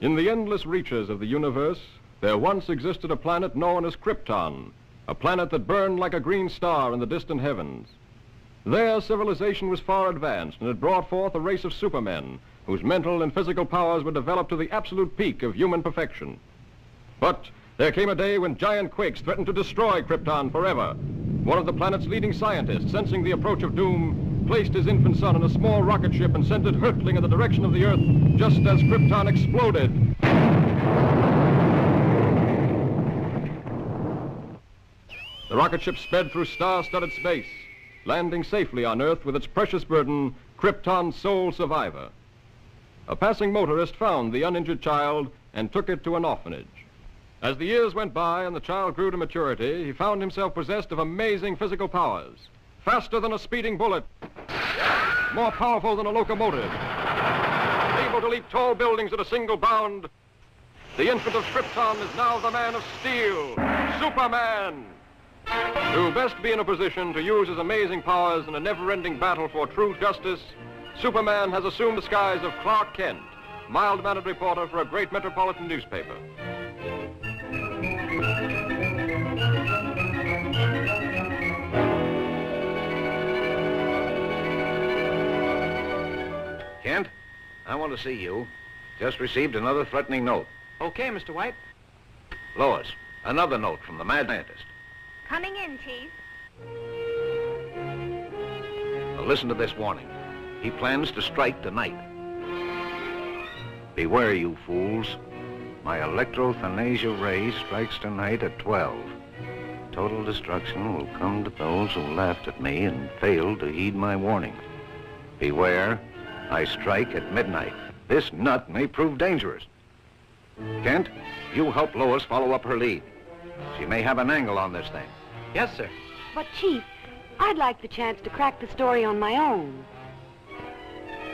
In the endless reaches of the universe, there once existed a planet known as Krypton, a planet that burned like a green star in the distant heavens. There, civilization was far advanced and had brought forth a race of supermen whose mental and physical powers were developed to the absolute peak of human perfection. But there came a day when giant quakes threatened to destroy Krypton forever. One of the planet's leading scientists, sensing the approach of doom, placed his infant son in a small rocket ship and sent it hurtling in the direction of the Earth just as Krypton exploded. The rocket ship sped through star-studded space, landing safely on Earth with its precious burden, Krypton's sole survivor. A passing motorist found the uninjured child and took it to an orphanage. As the years went by and the child grew to maturity, he found himself possessed of amazing physical powers. Faster than a speeding bullet, more powerful than a locomotive, able to leap tall buildings at a single bound. The infant of Krypton is now the man of steel, Superman. To best be in a position to use his amazing powers in a never-ending battle for true justice, Superman has assumed the skies of Clark Kent, mild-mannered reporter for a great metropolitan newspaper. Kent, I want to see you. Just received another threatening note. Okay, Mr. White. Lois, another note from the mad scientist. Coming in, Chief. Now listen to this warning. He plans to strike tonight. Beware, you fools. My electrothanasia ray strikes tonight at 12. Total destruction will come to those who laughed at me and failed to heed my warning. Beware, I strike at midnight. This nut may prove dangerous. Kent, you help Lois follow up her lead. She may have an angle on this thing. Yes, sir. But, Chief, I'd like the chance to crack the story on my own.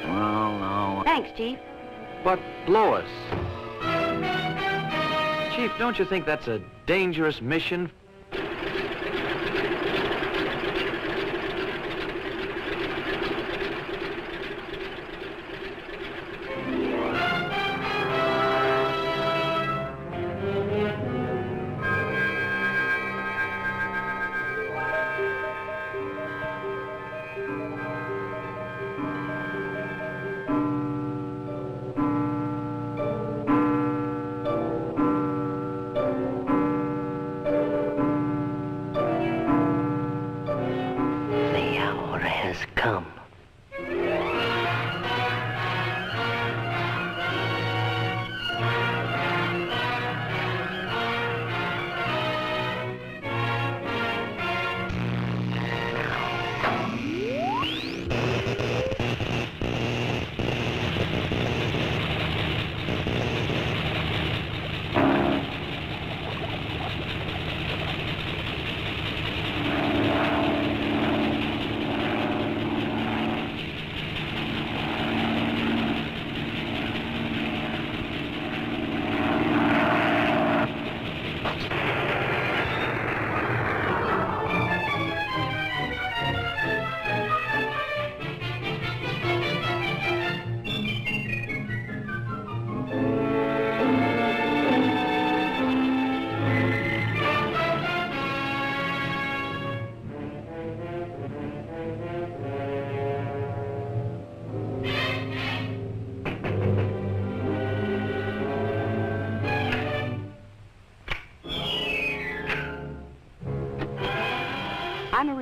Well, no. Uh, Thanks, Chief. But, Lois... Chief, don't you think that's a dangerous mission?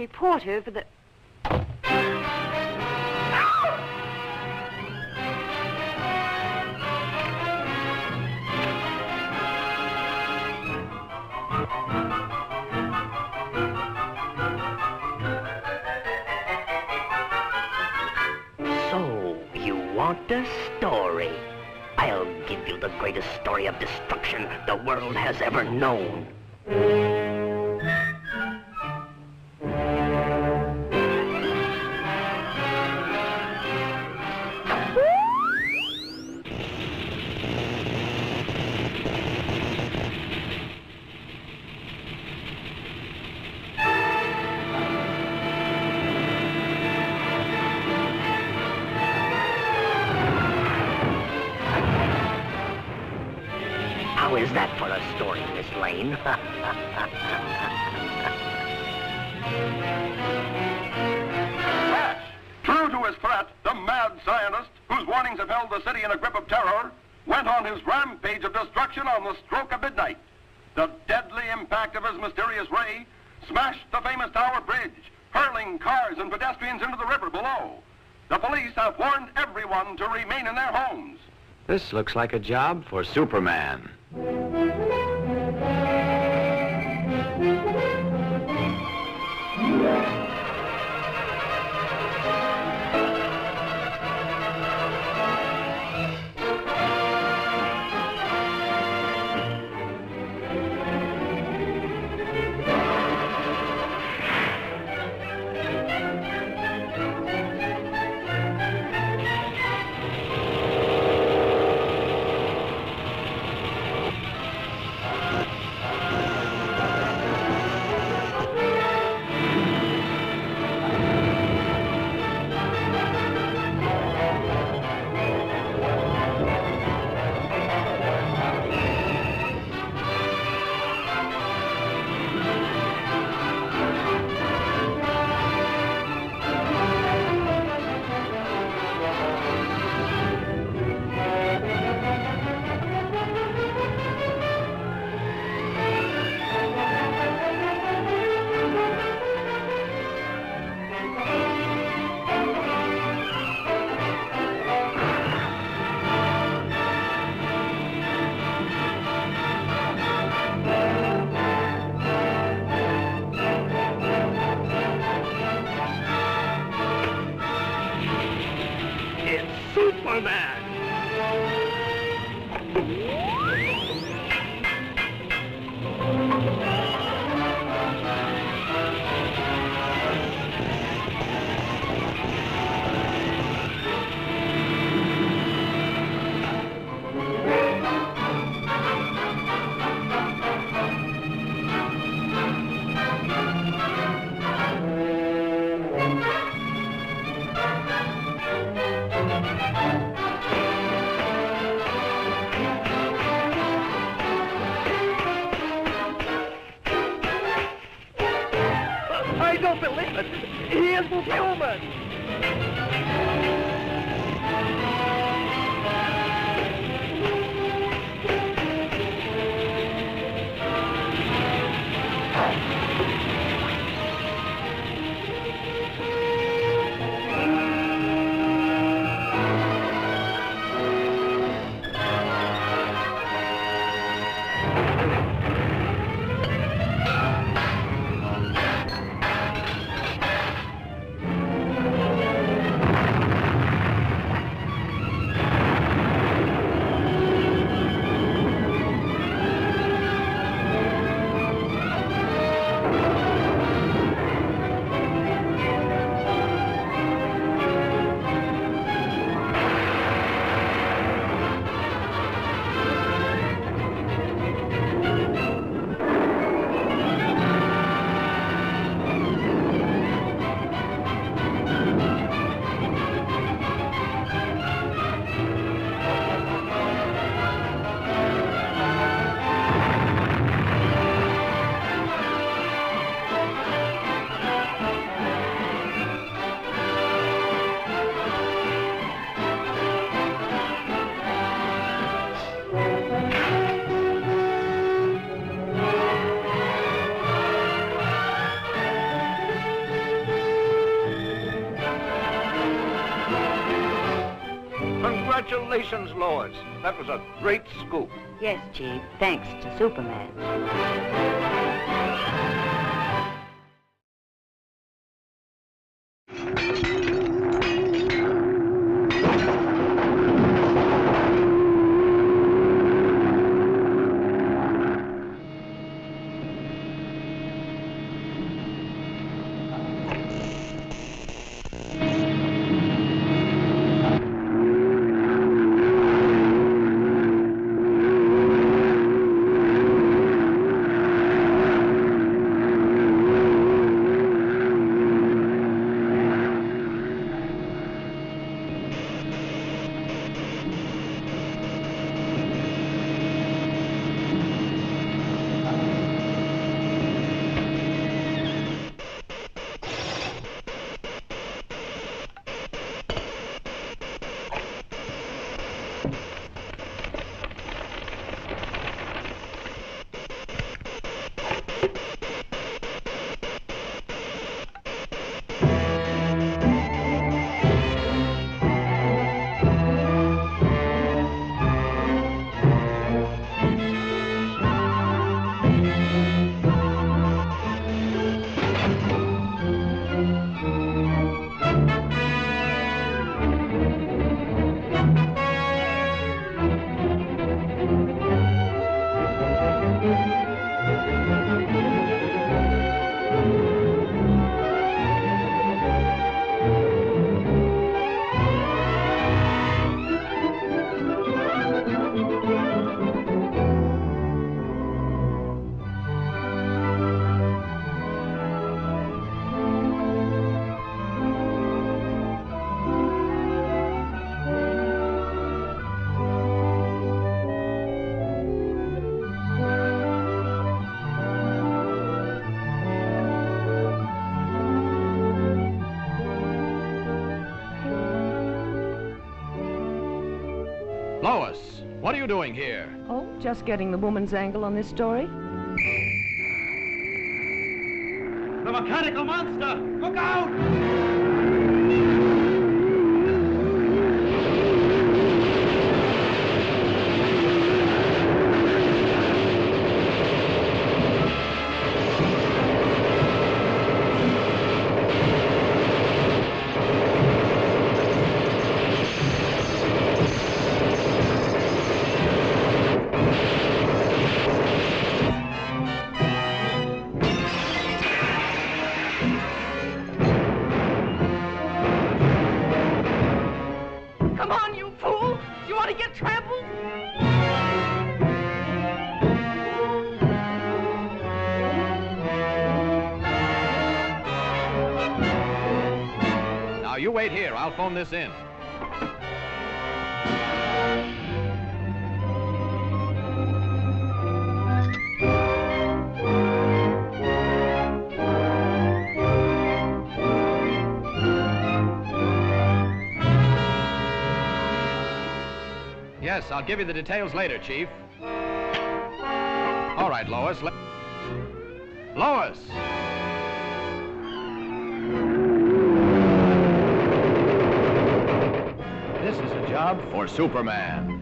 Reporter for the... So, you want a story? I'll give you the greatest story of destruction the world has ever known. Looks like a job for Superman. human. He isn't human. That was a great scoop. Yes, Chief, thanks to Superman. What are you doing here? Oh, just getting the woman's angle on this story. The mechanical monster! Look out! I'll give you the details later, Chief. All right, Lois. Lois! This is a job for Superman.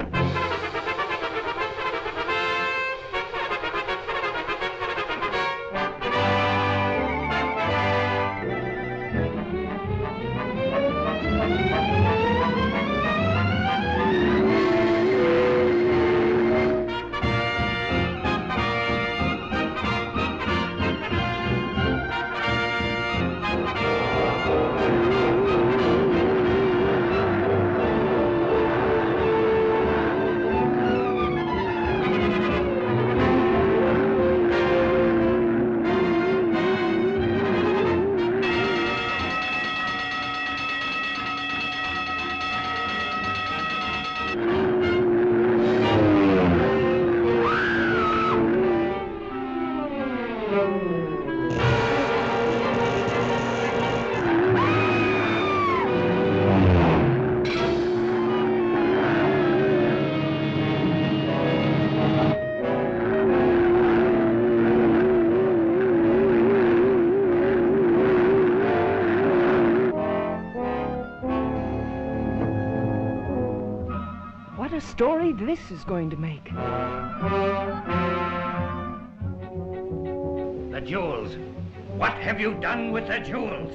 This is going to make. The jewels. What have you done with the jewels?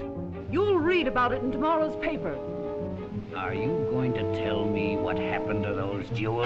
You'll read about it in tomorrow's paper. Are you going to tell me what happened to those jewels?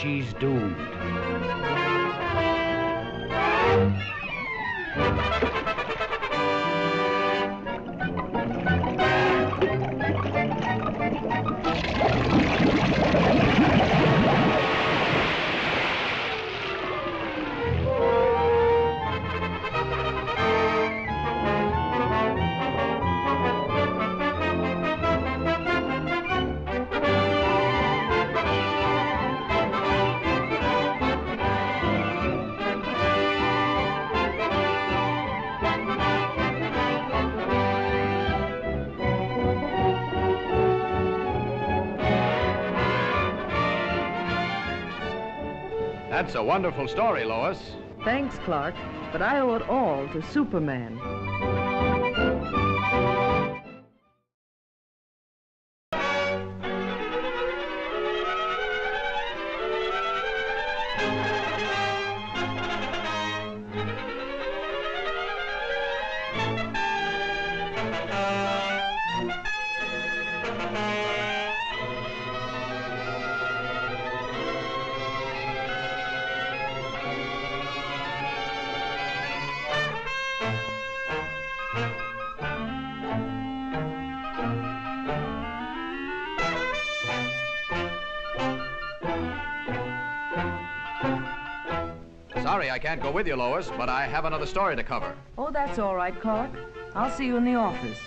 She's doomed. That's a wonderful story, Lois. Thanks, Clark, but I owe it all to Superman. Can't go with you, Lois, but I have another story to cover. Oh, that's all right, Clark. I'll see you in the office.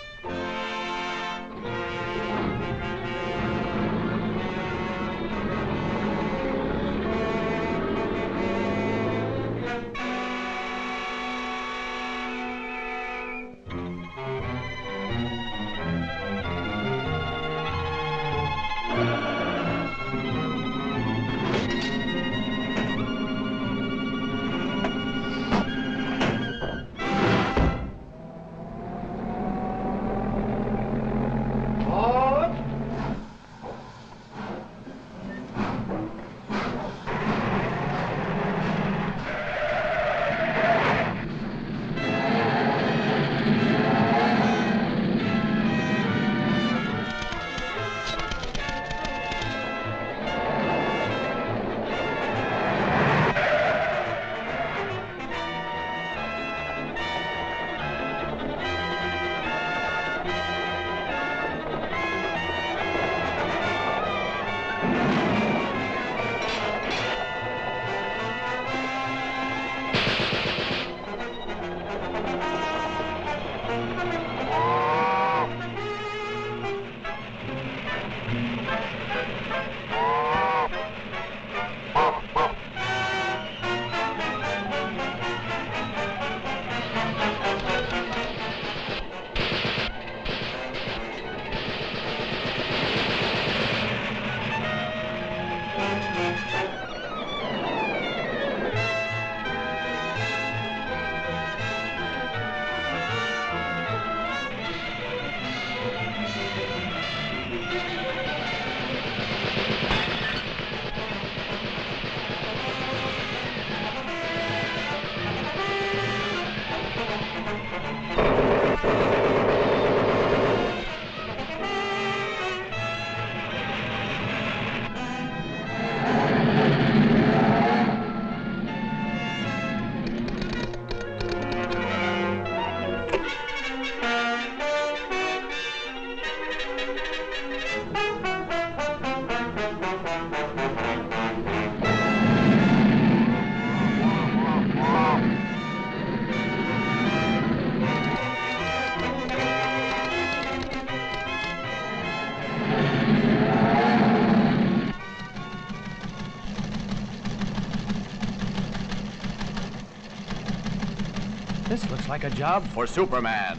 Like a job for Superman.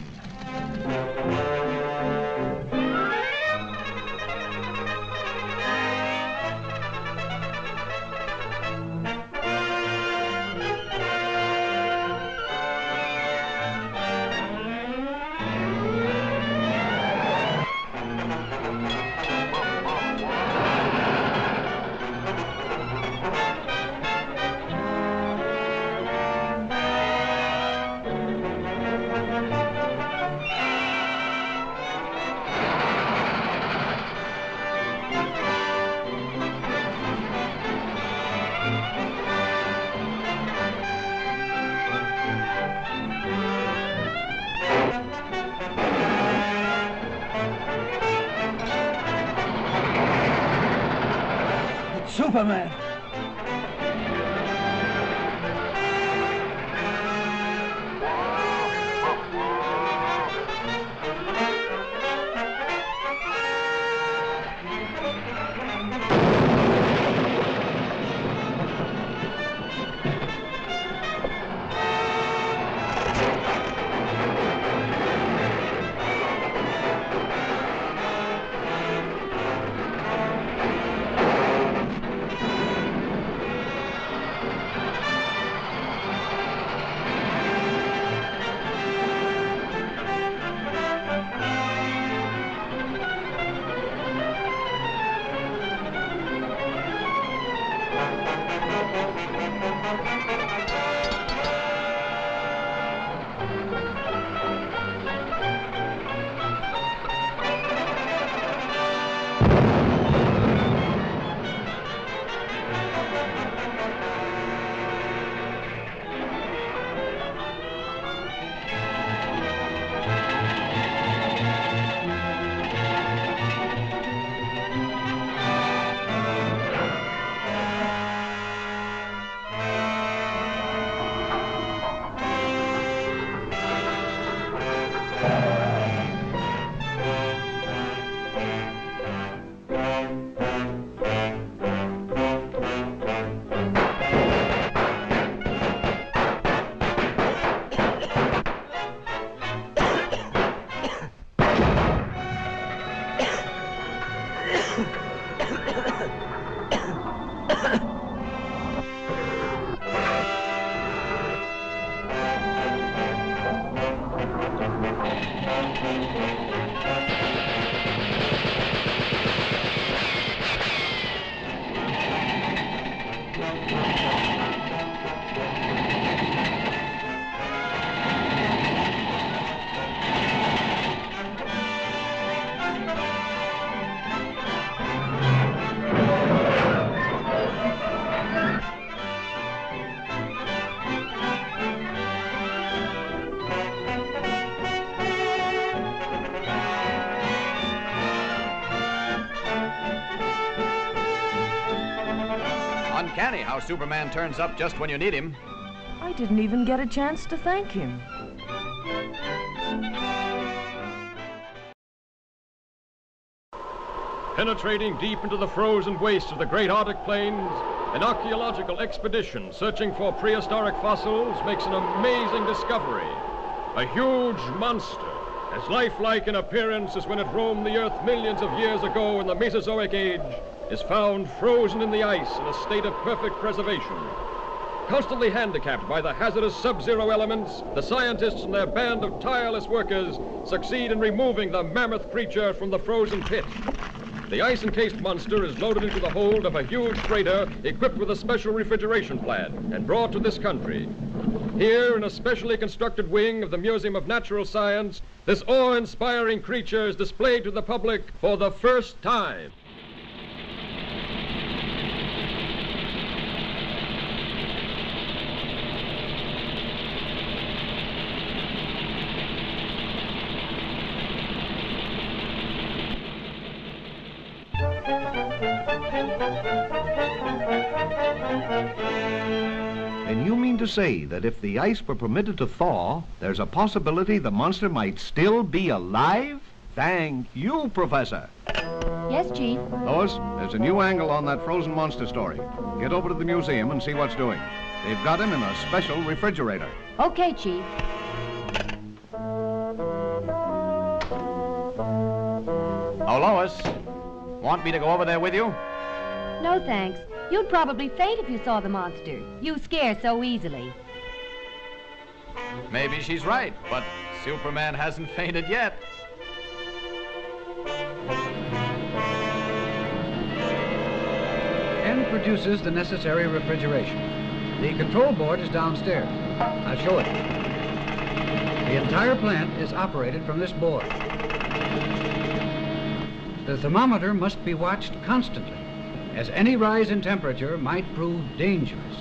Uncanny how Superman turns up just when you need him. I didn't even get a chance to thank him. Penetrating deep into the frozen wastes of the great Arctic plains, an archaeological expedition searching for prehistoric fossils makes an amazing discovery. A huge monster, as lifelike in appearance as when it roamed the earth millions of years ago in the Mesozoic age, is found frozen in the ice in a state of perfect preservation. Constantly handicapped by the hazardous sub-zero elements, the scientists and their band of tireless workers succeed in removing the mammoth creature from the frozen pit. The ice-encased monster is loaded into the hold of a huge freighter equipped with a special refrigeration plant and brought to this country. Here, in a specially constructed wing of the Museum of Natural Science, this awe-inspiring creature is displayed to the public for the first time. say that if the ice were permitted to thaw, there's a possibility the monster might still be alive? Thank you, Professor. Yes, Chief. Lois, there's a new angle on that frozen monster story. Get over to the museum and see what's doing. They've got him in a special refrigerator. Okay, Chief. Oh, Lois, want me to go over there with you? No, thanks. You'd probably faint if you saw the monster. You scare so easily. Maybe she's right, but Superman hasn't fainted yet. Ken produces the necessary refrigeration. The control board is downstairs. I'll show it. The entire plant is operated from this board. The thermometer must be watched constantly, as any rise in temperature might prove dangerous.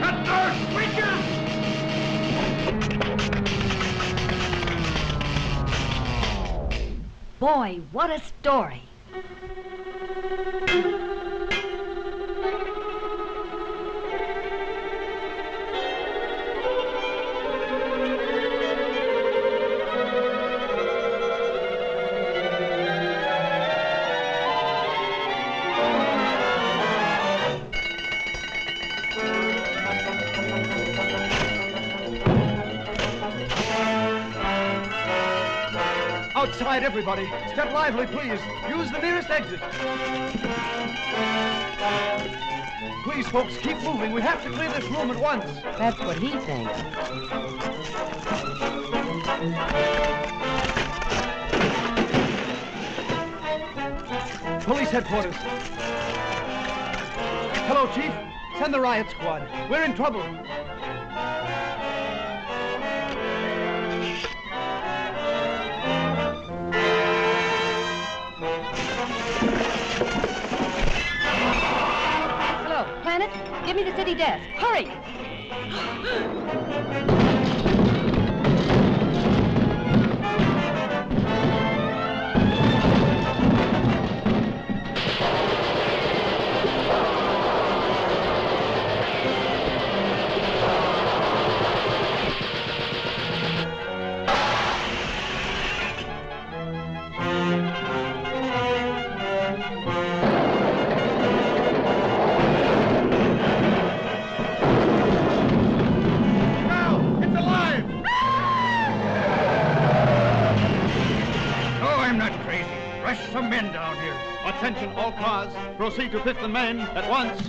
Cut those! Boy, what a story. Everybody. Step lively, please. Use the nearest exit. Please, folks, keep moving. We have to clear this room at once. That's what he thinks. Police headquarters. Hello, Chief. Send the riot squad. We're in trouble. Give me the city desk. Hurry! Attention, all cars. Proceed to Fifth and Main at once.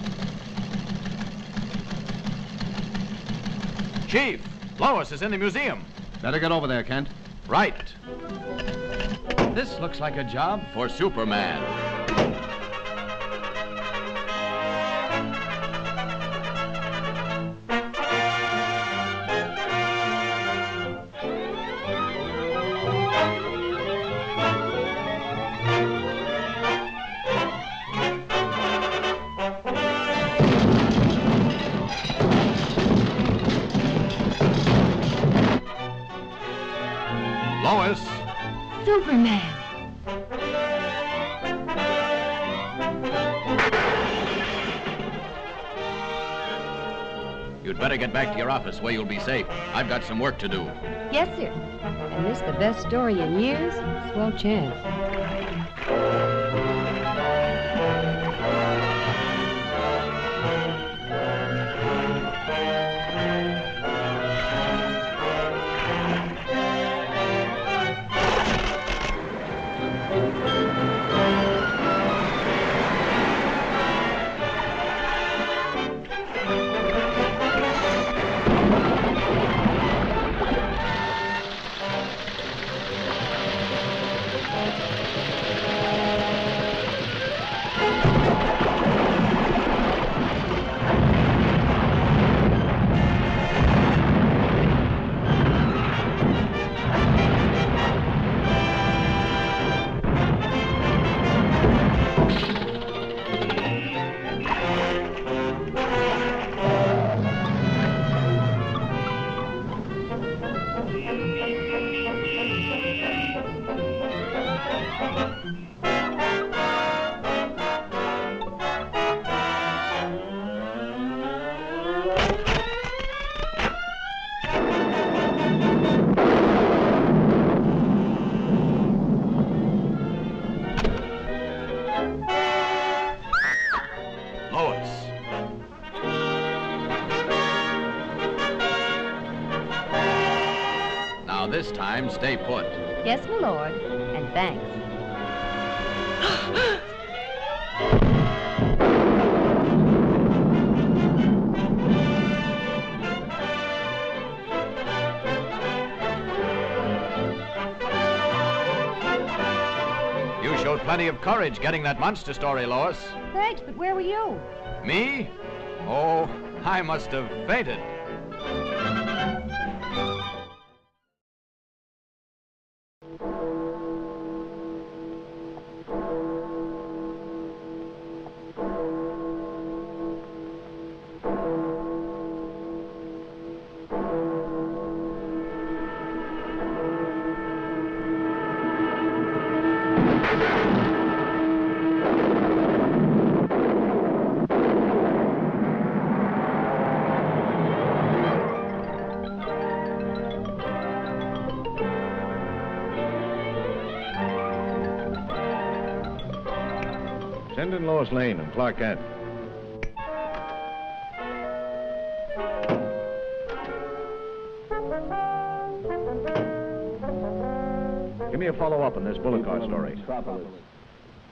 Chief, Lois is in the museum. Better get over there, Kent. Right. This looks like a job for Superman. You'd better get back to your office where you'll be safe. I've got some work to do. Yes, sir. And this the best story in years? Swell chance. Courage getting that monster story, Lois. Thanks, but where were you? Me? Oh, I must have fainted. Lane and Clark Kent. Give me a follow-up on this bullet car story.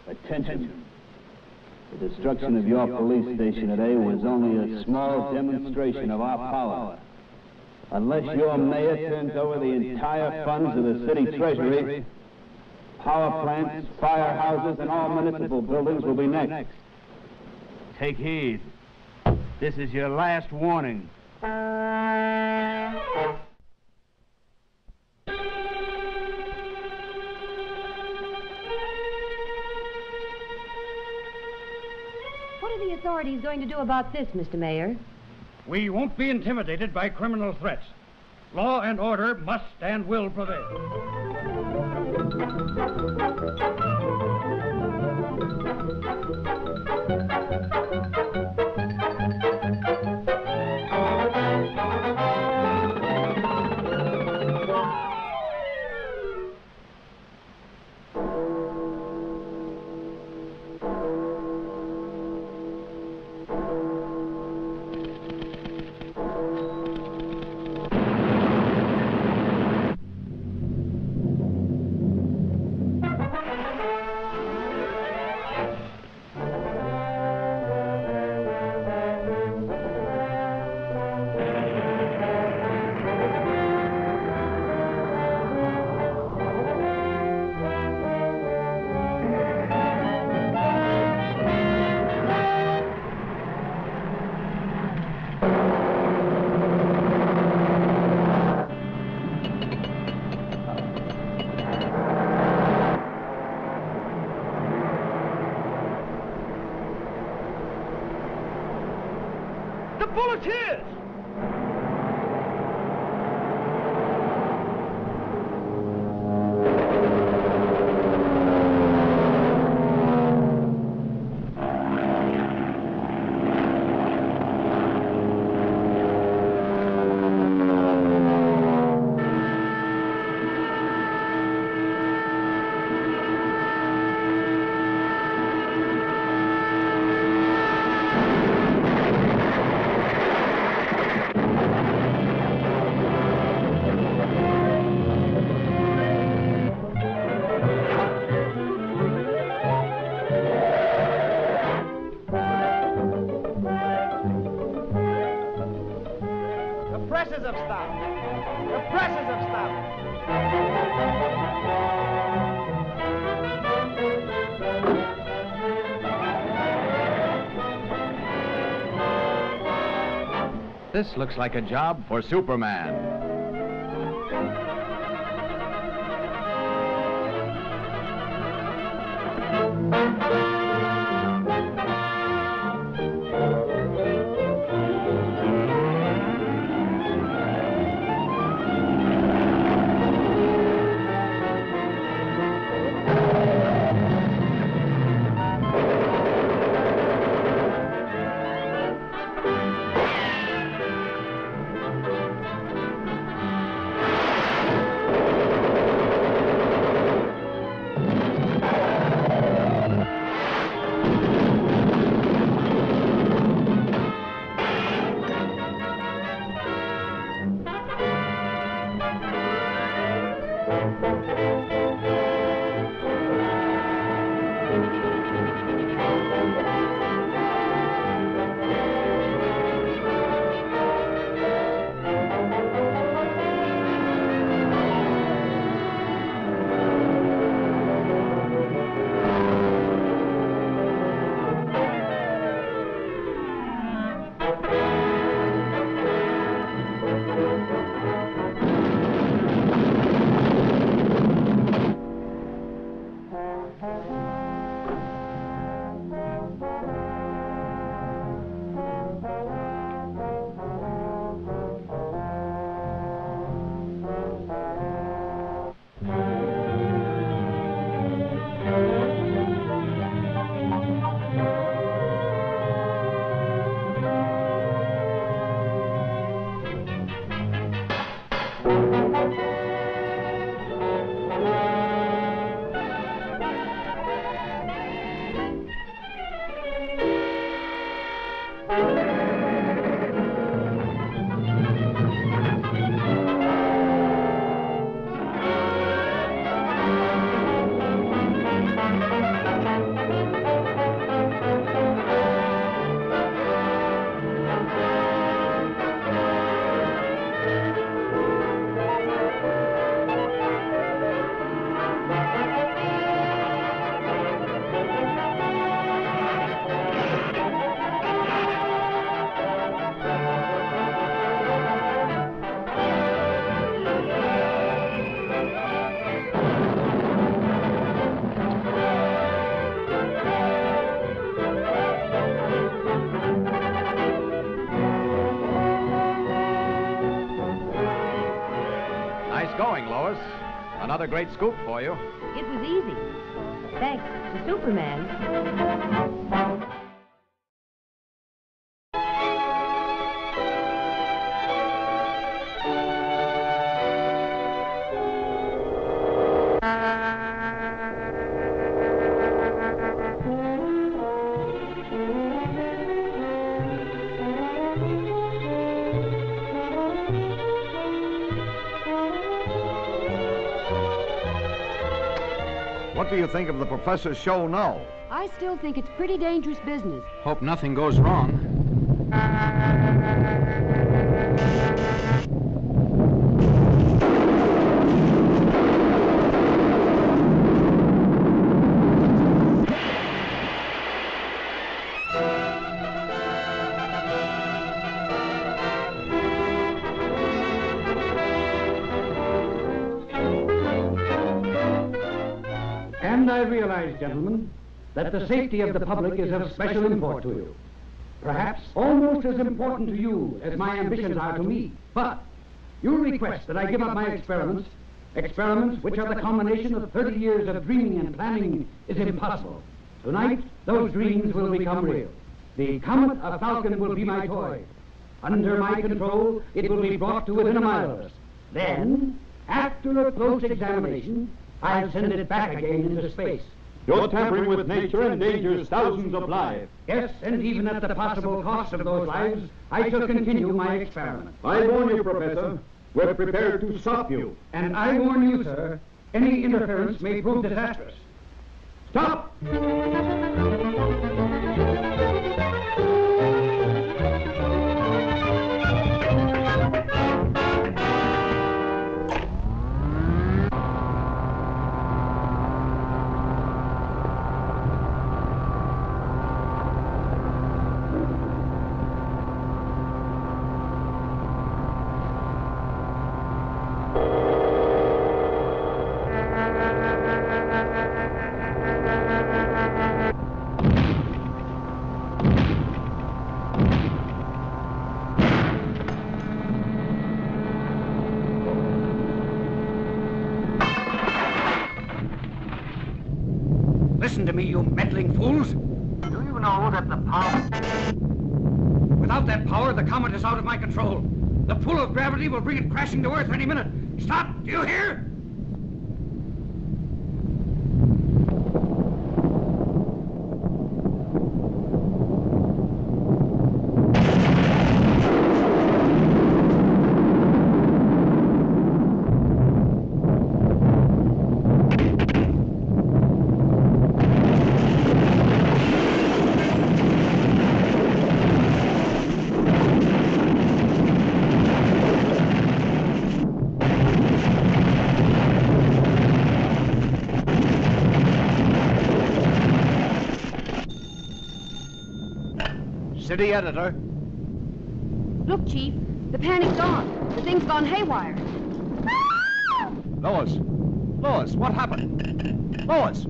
Attention. The destruction of your police station today was only a small demonstration of our power. Unless your mayor turns over the entire funds of the city treasury, power plants, firehouses, and all municipal buildings will be next. Take heed. This is your last warning. What are the authorities going to do about this, Mr. Mayor? We won't be intimidated by criminal threats. Law and order must and will prevail. Thank you. The This looks like a job for Superman. Great scoop for you. It was easy. Thanks to Superman. Think of the professor's show now? I still think it's pretty dangerous business. Hope nothing goes wrong. Gentlemen, that the safety of the public is of special import to you. Perhaps almost as important to you as my ambitions are to me. But you request that I give up my experiments, experiments which are the combination of 30 years of dreaming and planning is impossible. Tonight, those dreams will become real. The comet of Falcon will be my toy. Under my control, it will be brought to within a mile of us. Then, after a close examination, I'll send it back again into space. You're tampering with nature and endangers thousands of lives. Yes, and even at the possible cost of those lives, I shall continue my experiment. I warn you, Professor. We're prepared to stop you. And I warn you, sir, any interference may prove disastrous. Stop! The pull of gravity will bring it crashing to Earth any minute. Stop! Do you hear? City editor. Look, Chief, the panic's on. The thing's gone haywire. Lois. Lois, what happened? Lois.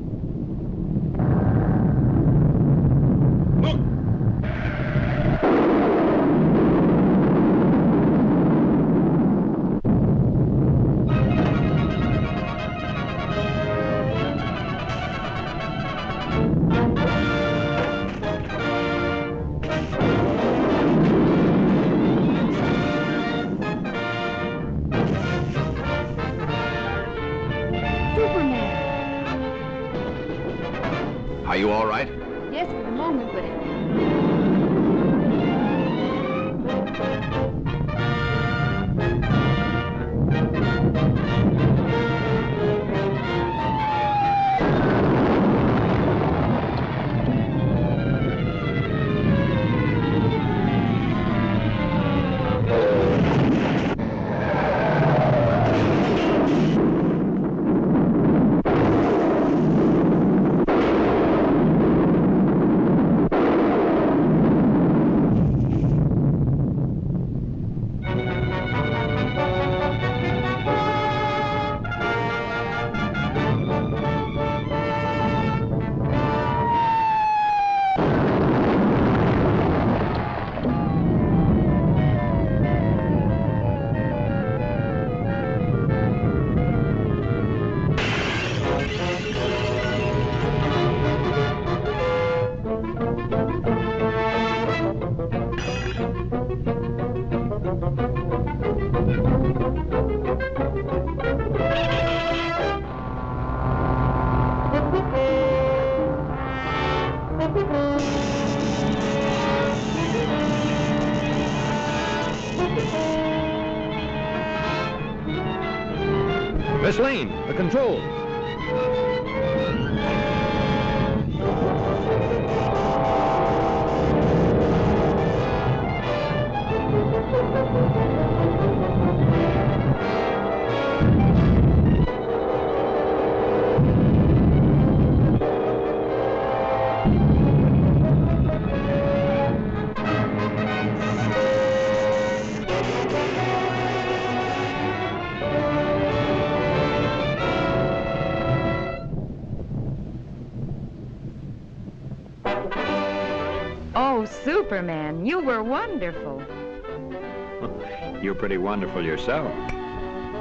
Pretty wonderful yourself.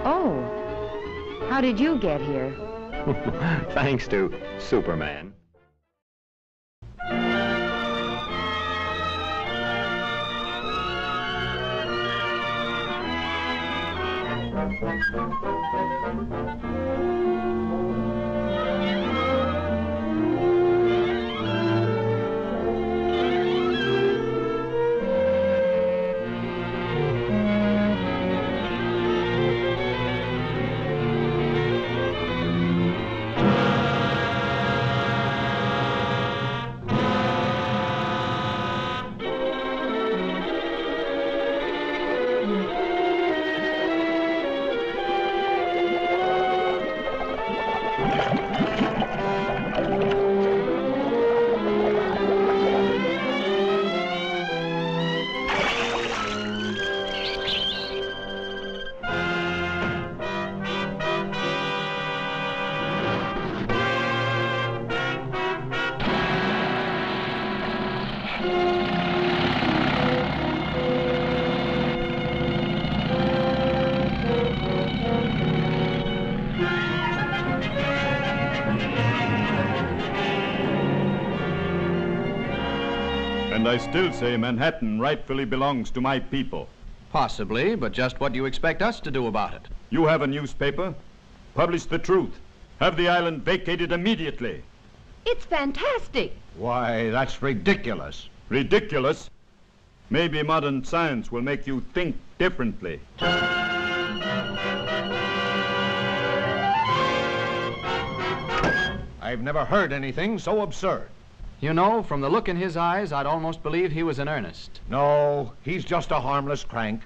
Oh, how did you get here? Thanks to Superman. I still say Manhattan rightfully belongs to my people. Possibly, but just what do you expect us to do about it? You have a newspaper. Publish the truth. Have the island vacated immediately. It's fantastic. Why, that's ridiculous. Ridiculous? Maybe modern science will make you think differently. I've never heard anything so absurd. You know, from the look in his eyes, I'd almost believe he was in earnest. No, he's just a harmless crank.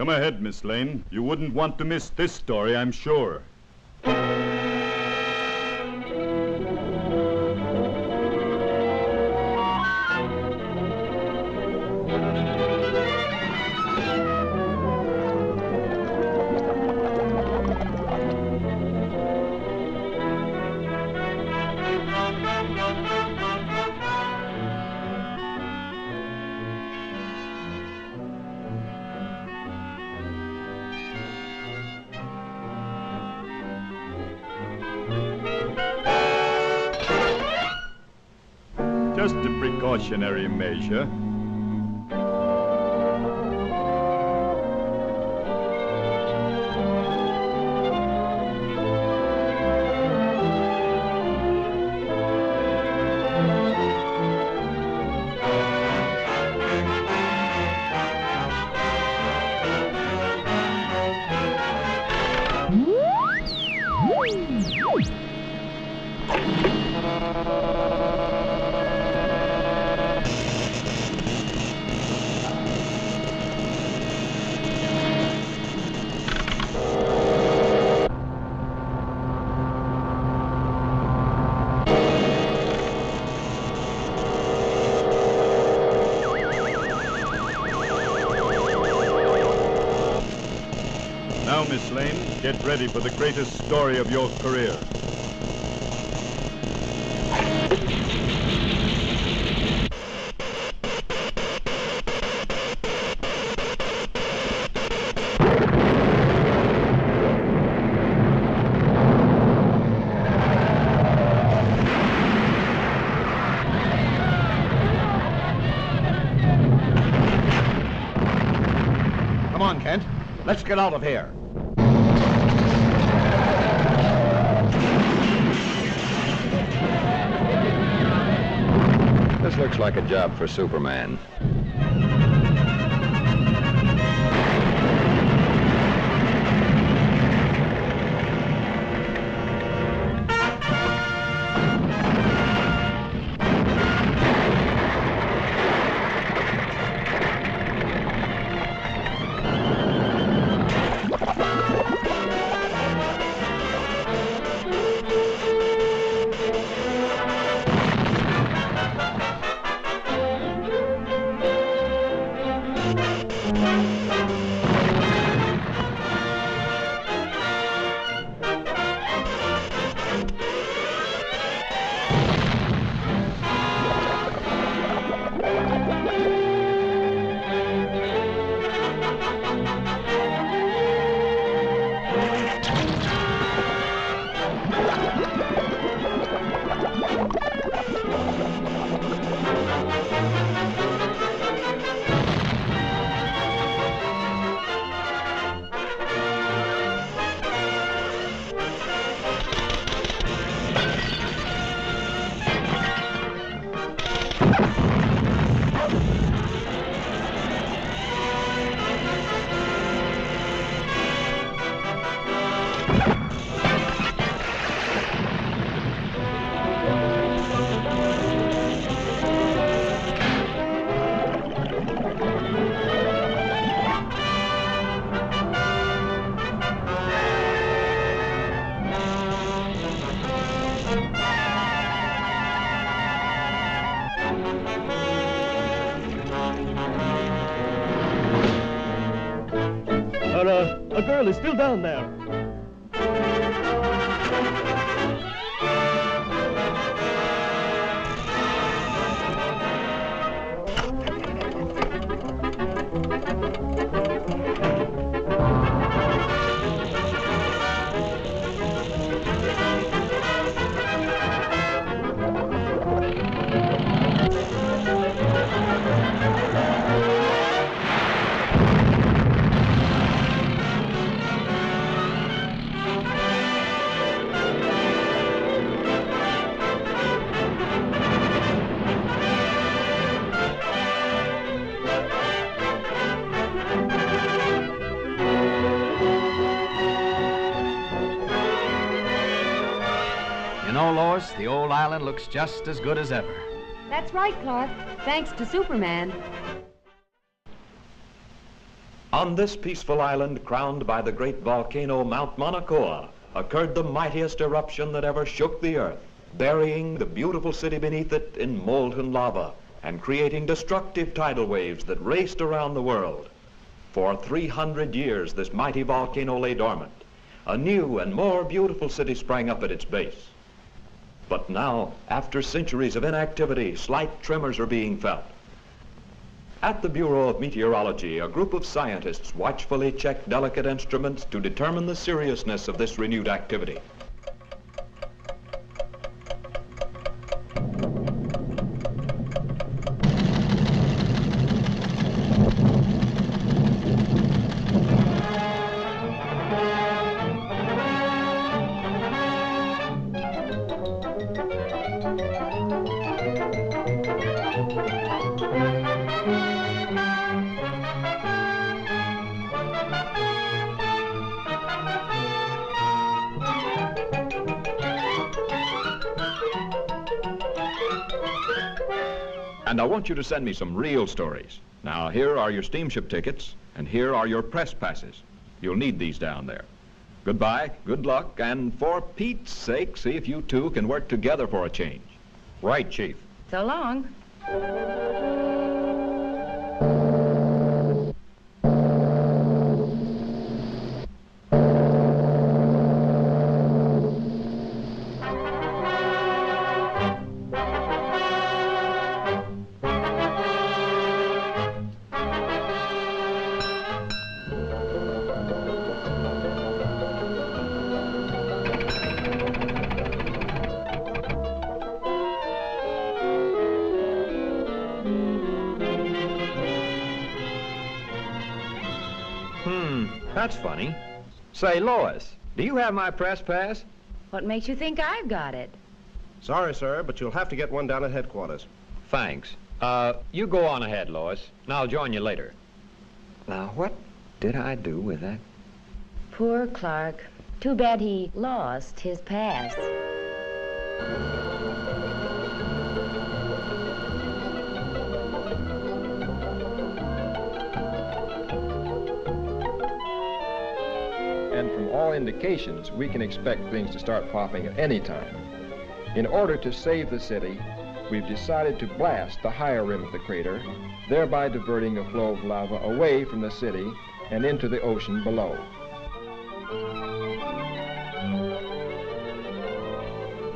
Come ahead, Miss Lane. You wouldn't want to miss this story, I'm sure. Precautionary measure. Ready for the greatest story of your career. Come on, Kent. Let's get out of here. Like a job for Superman. A the old island looks just as good as ever. That's right, Clark. Thanks to Superman. On this peaceful island, crowned by the great volcano Mount Mauna Kea, occurred the mightiest eruption that ever shook the earth, burying the beautiful city beneath it in molten lava and creating destructive tidal waves that raced around the world. For 300 years, this mighty volcano lay dormant. A new and more beautiful city sprang up at its base. But now, after centuries of inactivity, slight tremors are being felt. At the Bureau of Meteorology, a group of scientists watchfully check delicate instruments to determine the seriousness of this renewed activity. You to send me some real stories. Now, here are your steamship tickets, and here are your press passes. You'll need these down there. Goodbye, good luck, and for Pete's sake, see if you two can work together for a change. Right, Chief. So long. Say, Lois, do you have my press pass? What makes you think I've got it? Sorry, sir, but you'll have to get one down at headquarters. Thanks. Uh, you go on ahead, Lois, and I'll join you later. Now, what did I do with that? Poor Clark. Too bad he lost his pass. All indications, we can expect things to start popping at any time. In order to save the city, we've decided to blast the higher rim of the crater, thereby diverting the flow of lava away from the city and into the ocean below.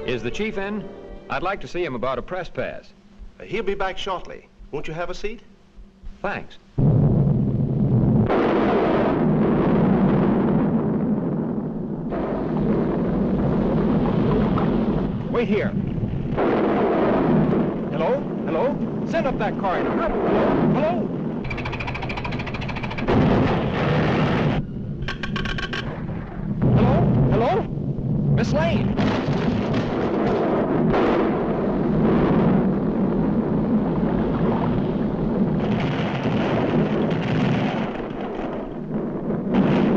Is the chief in? I'd like to see him about a press pass. He'll be back shortly. Won't you have a seat? Thanks. Wait here. Hello? Hello? Send up that car. Hello? Hello? Hello? Miss Lane!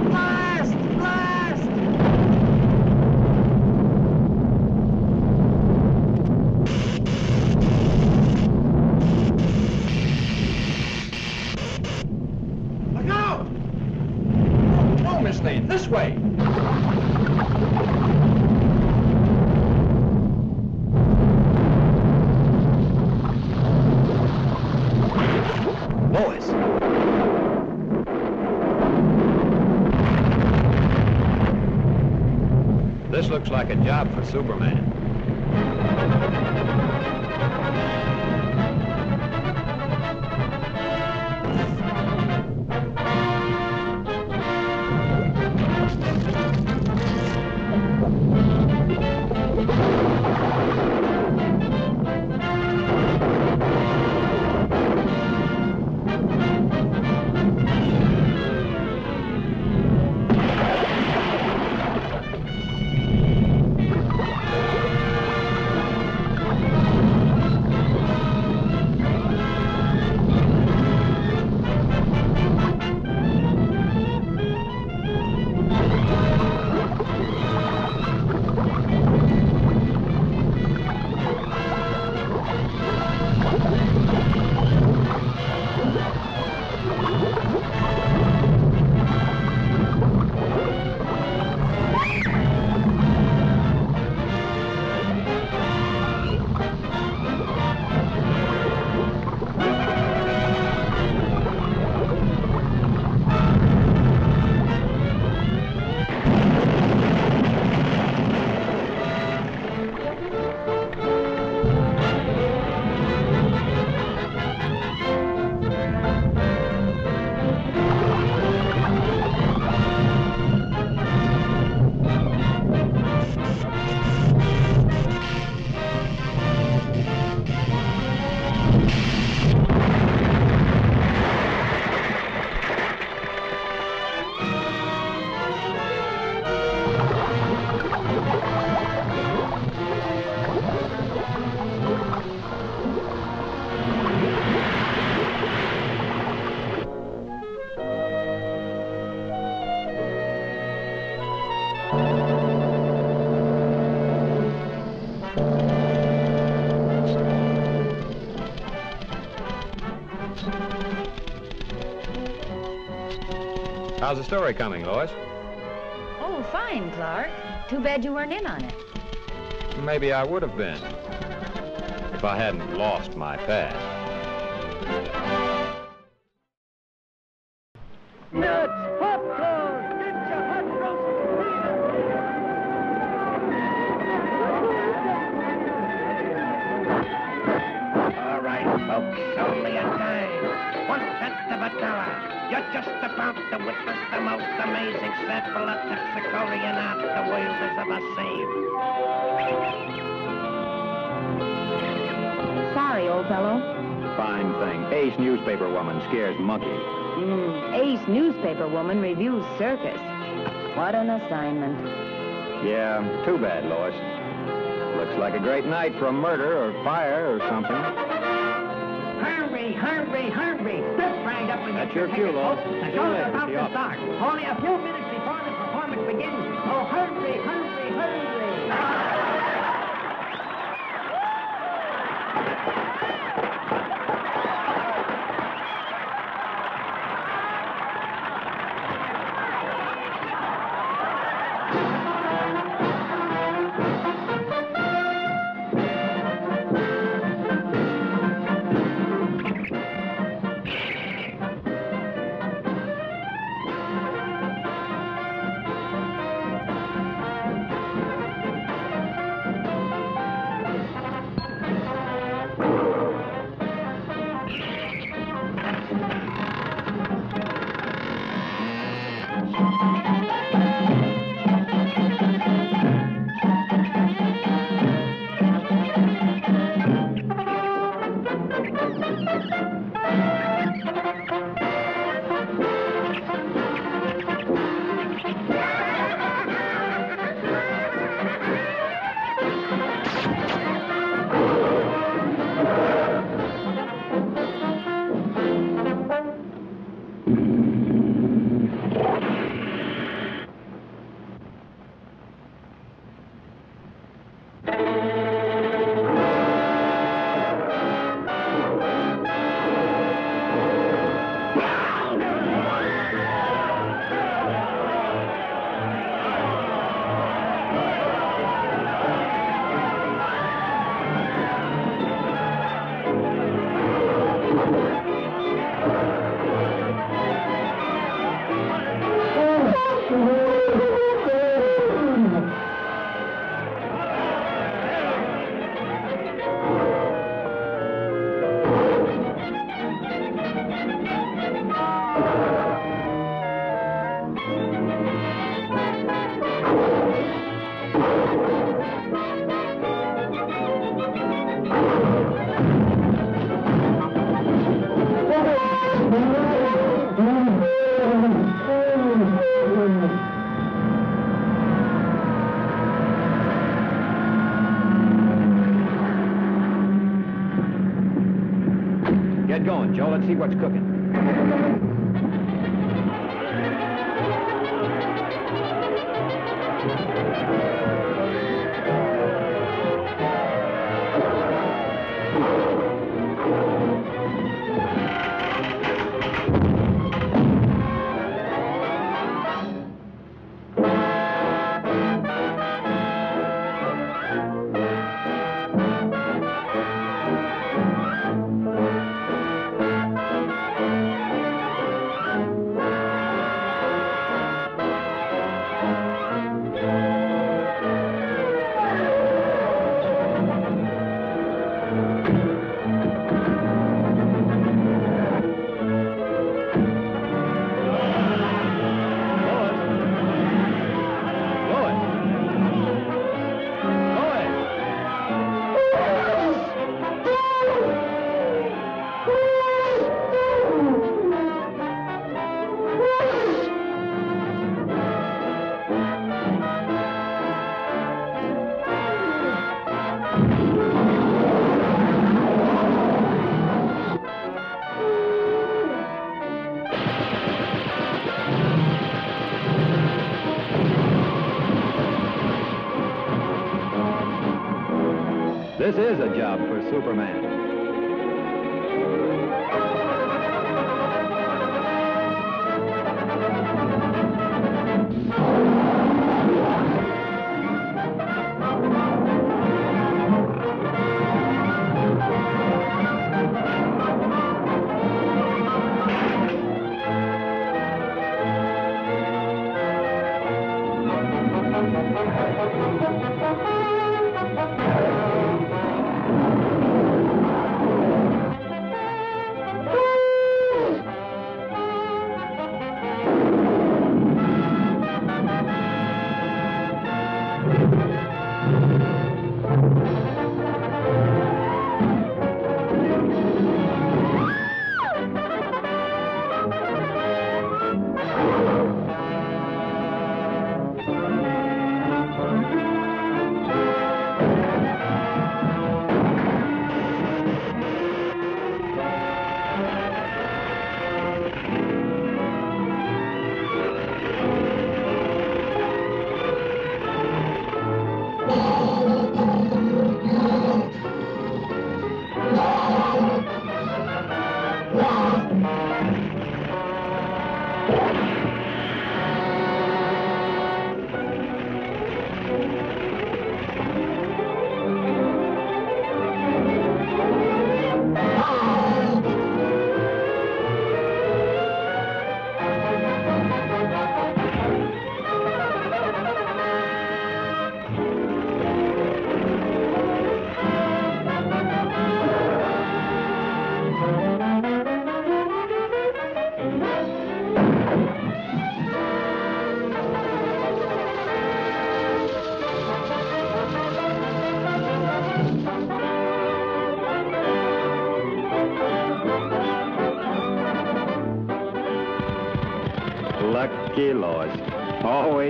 Blast! Blast! Look out! No, Miss Lane, this way! Lois! This looks like a job for Superman. How's the story coming, Lois? Oh, fine, Clark. Too bad you weren't in on it. Maybe I would have been. If I hadn't lost my pass. Assignment. Yeah, too bad, Lois. Looks like a great night for a murder or fire or something. Hurry, hurry, hurry. Step right up and That's your tickets, cue, Lois. folks. The See you show's about to start. Only a few minutes before the performance begins. Oh, hurry, hurry, hurry. This is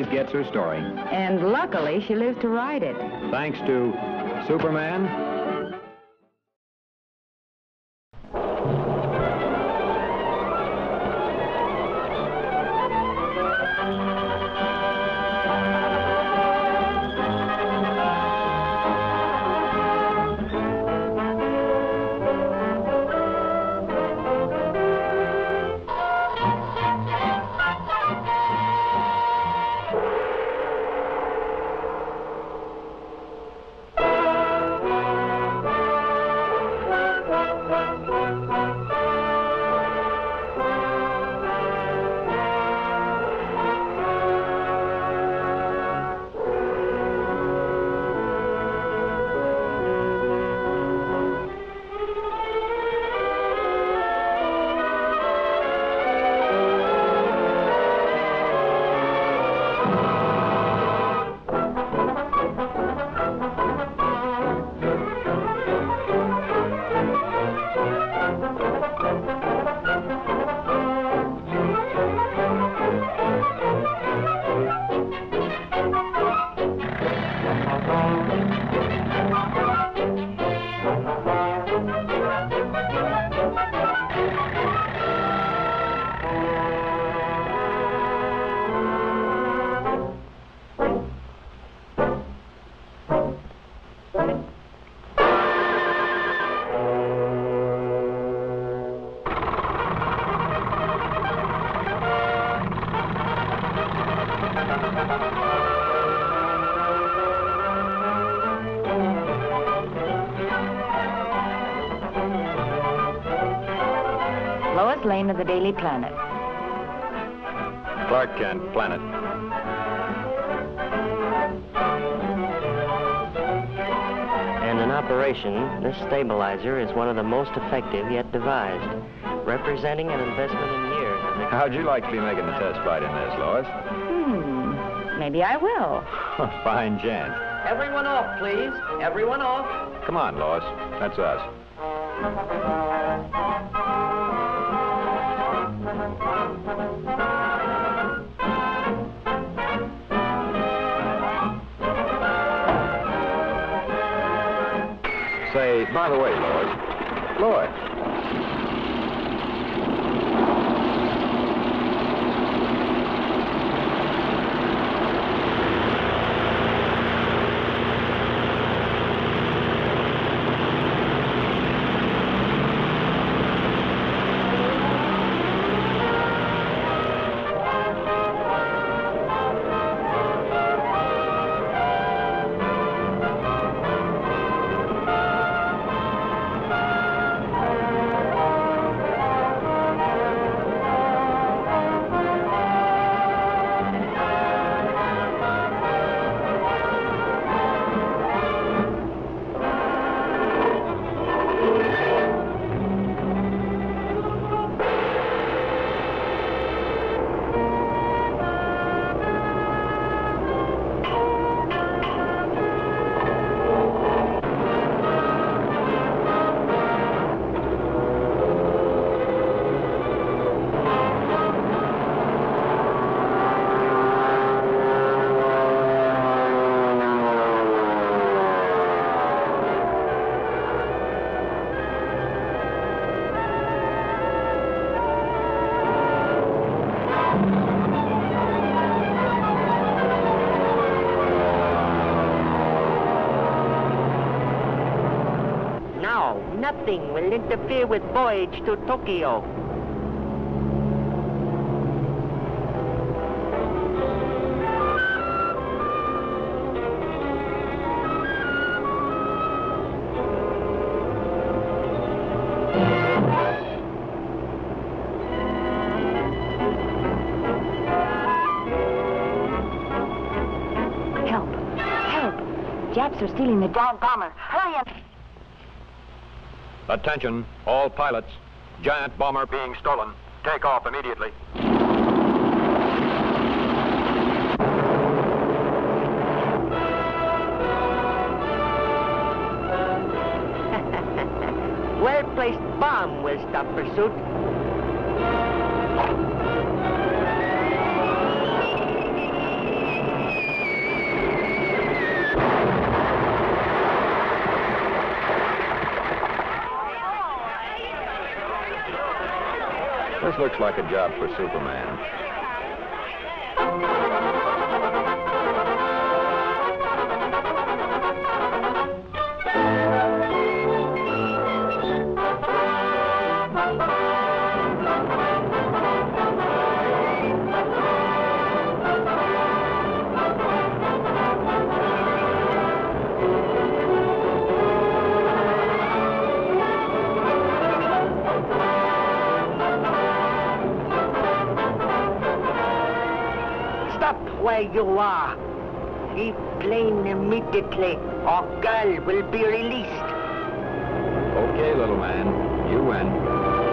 Always gets her story. And luckily, she lives to write it. Thanks to Superman. And in operation, this stabilizer is one of the most effective yet devised, representing an investment in years. How'd you like to be making the test flight in this, Lois? Hmm. Maybe I will. Fine chance. Everyone off, please. Everyone off. Come on, Lois. That's us. By the way, Lois. Lois. voyage to Tokyo. Help! Help! Japs are stealing the down bomber. Attention, all pilots. Giant bomber being stolen. Take off immediately. Well-placed bomb will stop pursuit. Looks like a job for Superman. You are. Leave plane immediately, or girl will be released. Okay, little man. You win.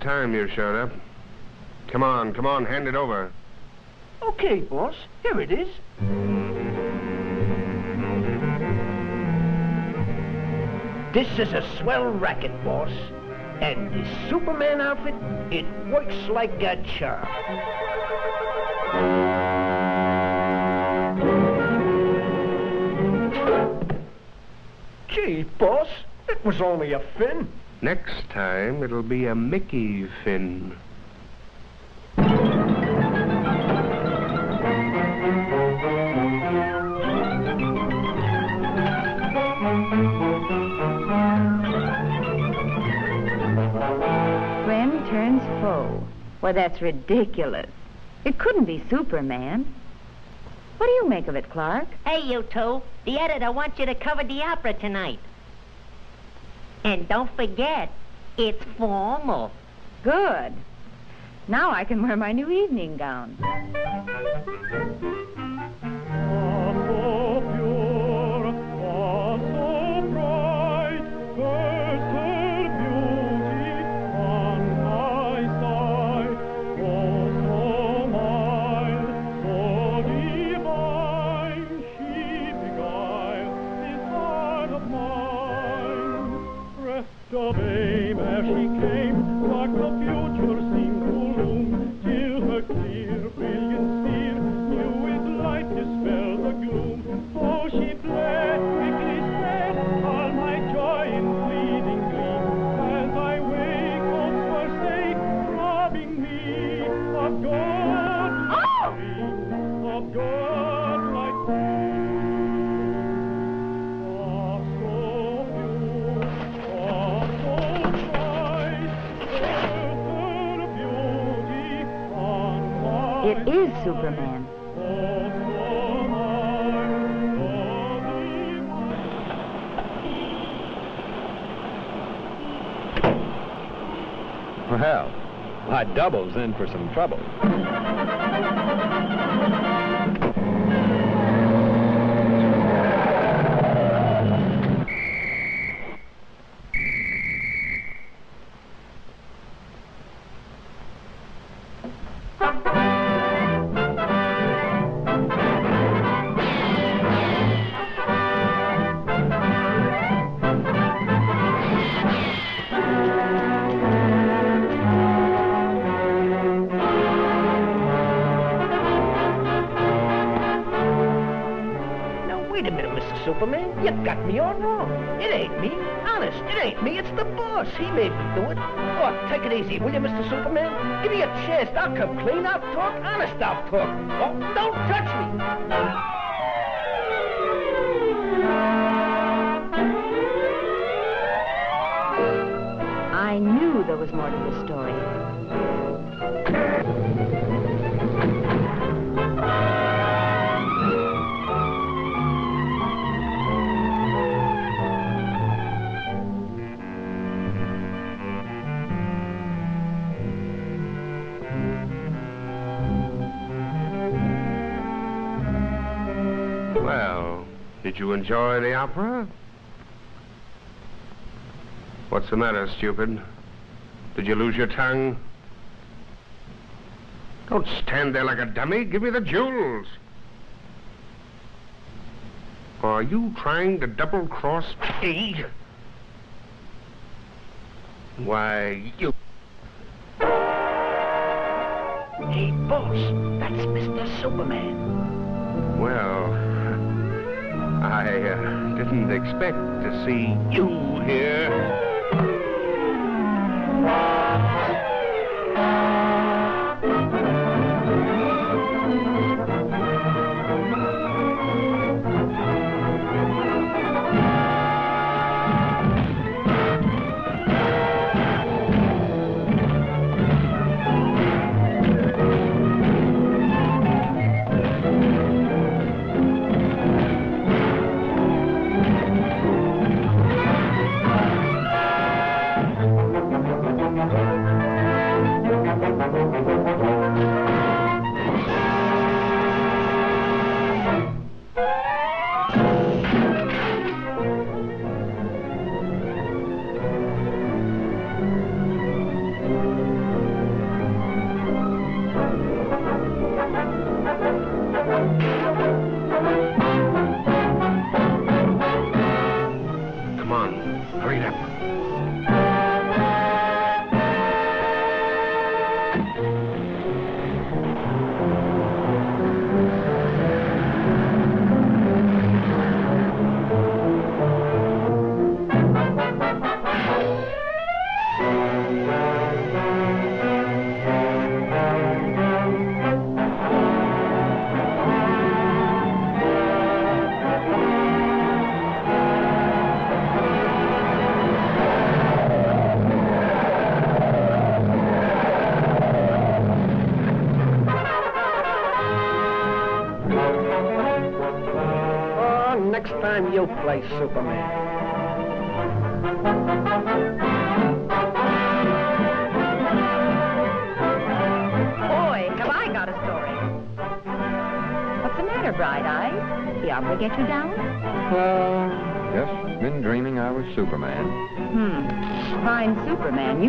Time you showed up. Come on, come on, hand it over. Okay, boss. Here it is. This is a swell racket, boss. And the Superman outfit, it works like a charm. Gee, boss, it was only a fin. Next time, it'll be a Mickey Finn. Friend turns foe. Why, that's ridiculous. It couldn't be Superman. What do you make of it, Clark? Hey, you two. The editor wants you to cover the opera tonight. And don't forget, it's formal. Good. Now I can wear my new evening gown. Superman. Well, my double's in for some trouble. Honest, you enjoy the opera? What's the matter, stupid? Did you lose your tongue? Don't stand there like a dummy. Give me the jewels. Are you trying to double-cross me? Why, you... Hey, boss, didn't expect to see you here. You play Superman. Boy, have I got a story. What's the matter, Bright Eyes? The opera get you down? Uh, just been dreaming I was Superman. Hmm. Fine Superman you'd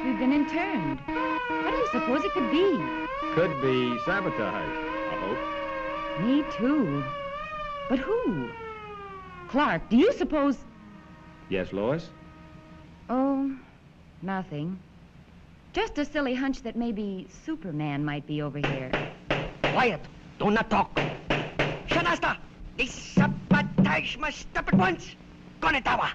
since we've been interned. What do you suppose it could be? Could be sabotage, I hope. Me too. But who? Clark, do you suppose... Yes, Lois? Oh, nothing. Just a silly hunch that maybe Superman might be over here. Quiet. Do not talk. Shanasta! The sabotage must stop at once. Konetawa!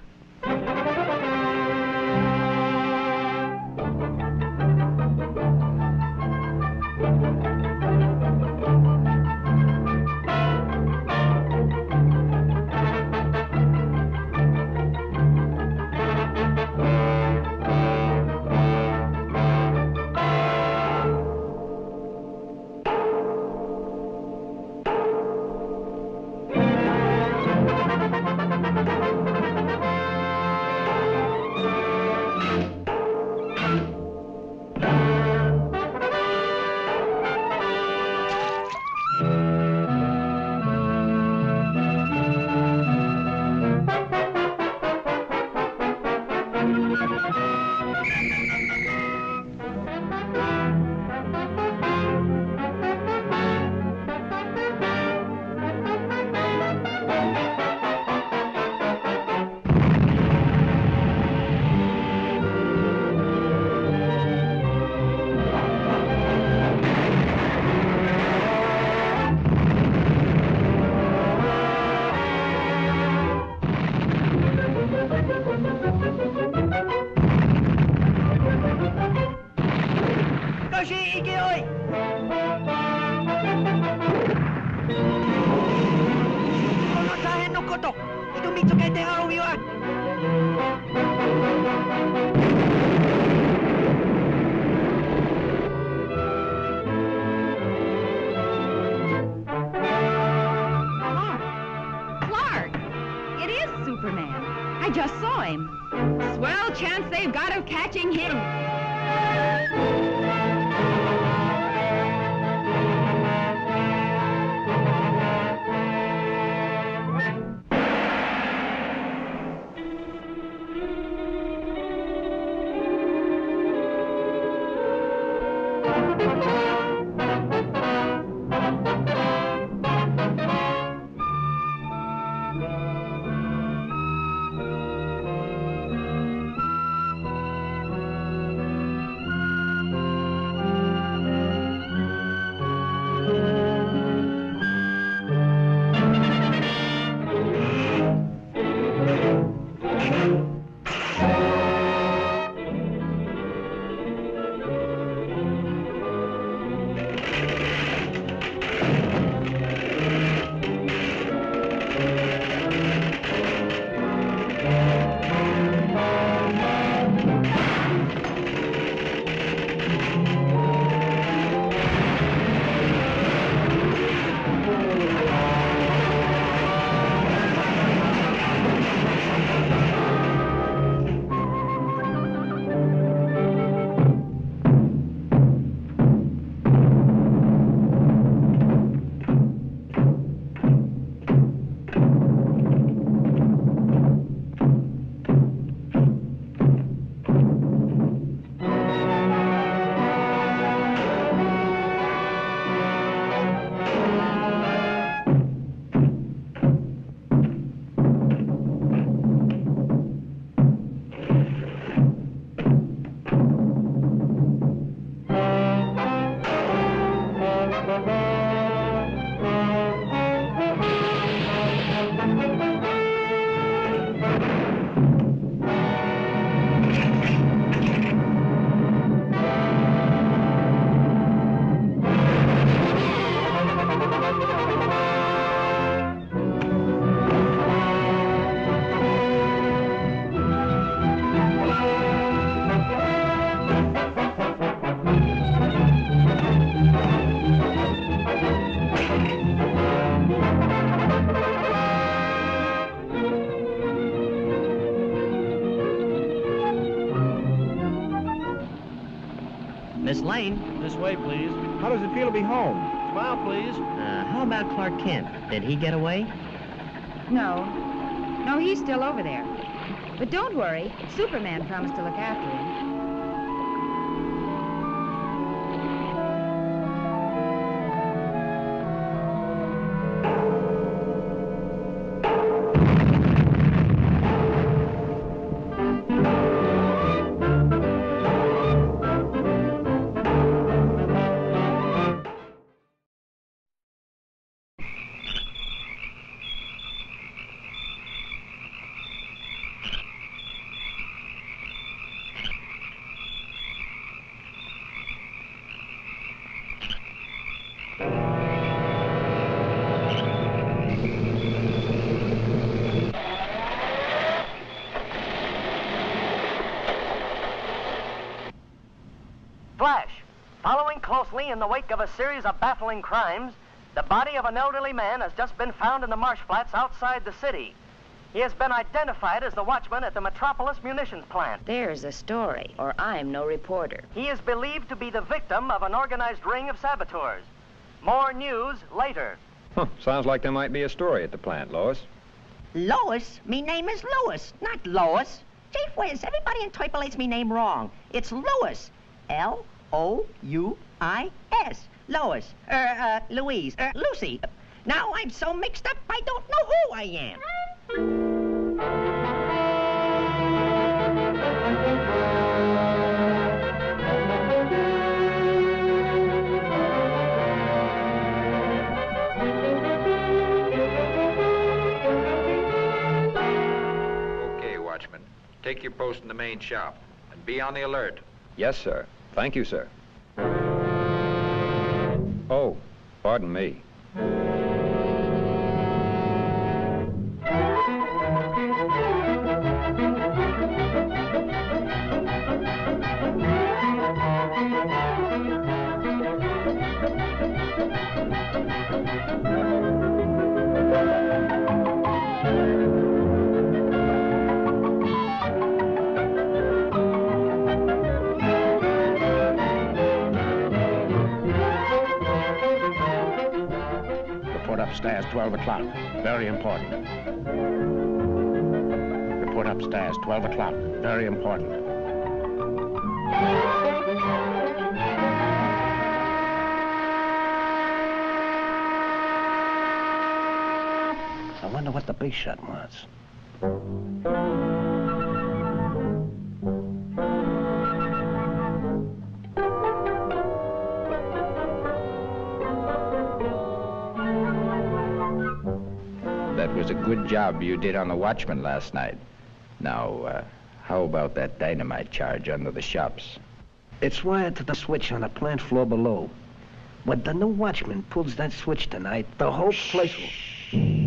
Feel to be home? Smile, please. Uh, how about Clark Kent? Did he get away? No. No, he's still over there. But don't worry. Superman promised to look after him. Following in the wake of a series of baffling crimes, the body of an elderly man has just been found in the marsh flats outside the city. He has been identified as the watchman at the Metropolis Munitions Plant. There's a story, or I'm no reporter. He is believed to be the victim of an organized ring of saboteurs. More news later. Huh, sounds like there might be a story at the plant, Lois. Lois? Me name is Lewis, not Lois. Chief Whiz, everybody interpolates me name wrong. It's Lewis. L-O-U-I-S. Lois. Er, uh, Louise. Er, Lucy. Now I'm so mixed up, I don't know who I am. Okay, Watchman. Take your post in the main shop and be on the alert. Yes, sir. Thank you, sir. Oh, pardon me. Upstairs, 12 o'clock. Very important. Report upstairs, 12 o'clock. Very important. I wonder what the big shot wants. Good job you did on the Watchman last night. Now, uh, how about that dynamite charge under the shops? It's wired to the switch on the plant floor below. When the new watchman pulls that switch tonight, the whole place will...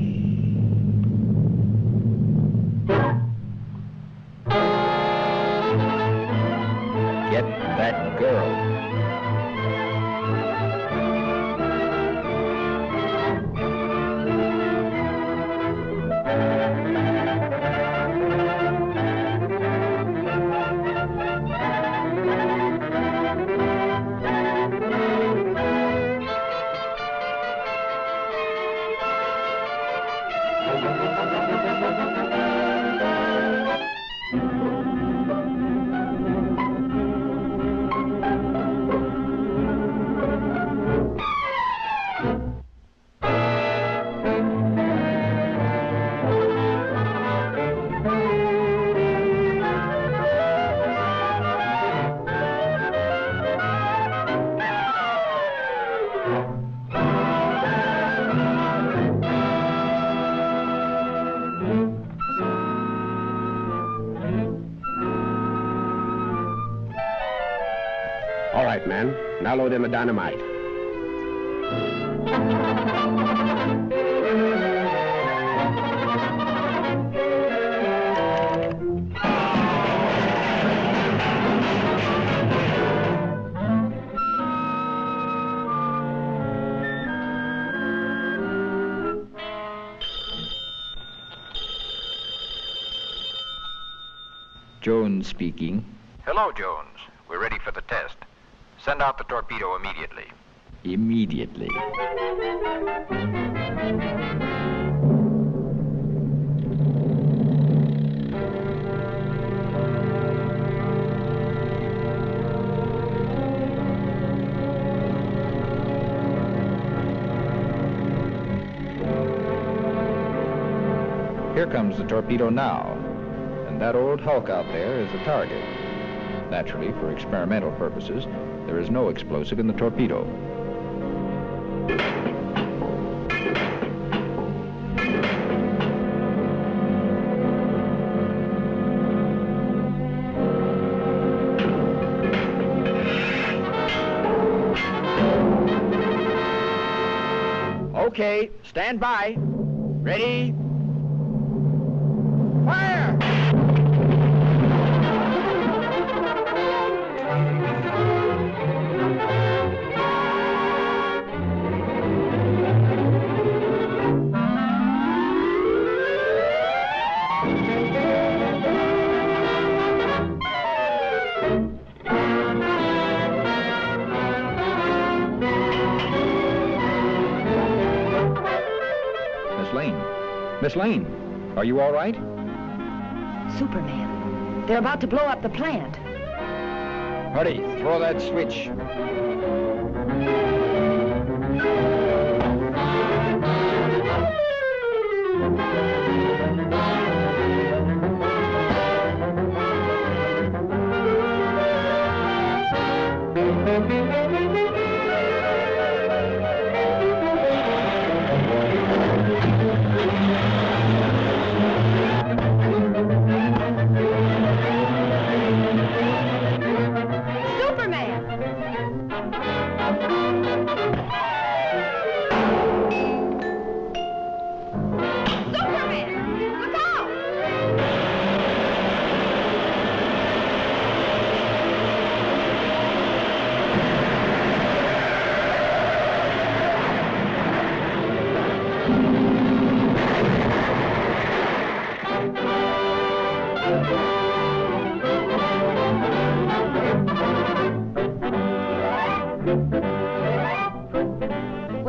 load in the dynamite. Jones speaking. Hello, Jones. We're ready for the test torpedo immediately. Immediately. Here comes the torpedo now, and that old hulk out there is the target. Naturally, for experimental purposes, there is no explosive in the torpedo. Okay, stand by. Ready? Miss Lane, are you all right? Superman. They're about to blow up the plant. Hurry, throw that switch.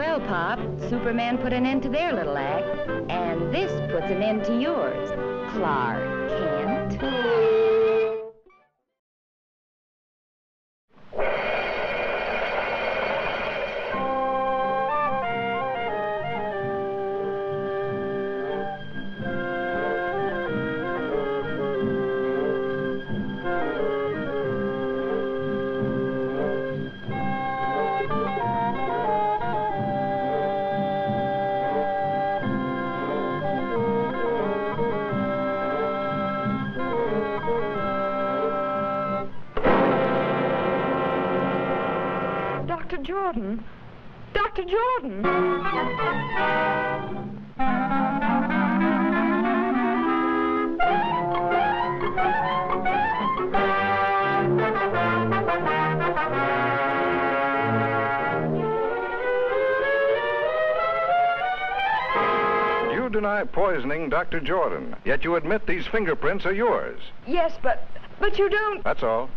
Well, Pop, Superman put an end to their little act, and this puts an end to yours, Clark Kent. Dr. Jordan, yet you admit these fingerprints are yours. Yes, but but you don't. That's all.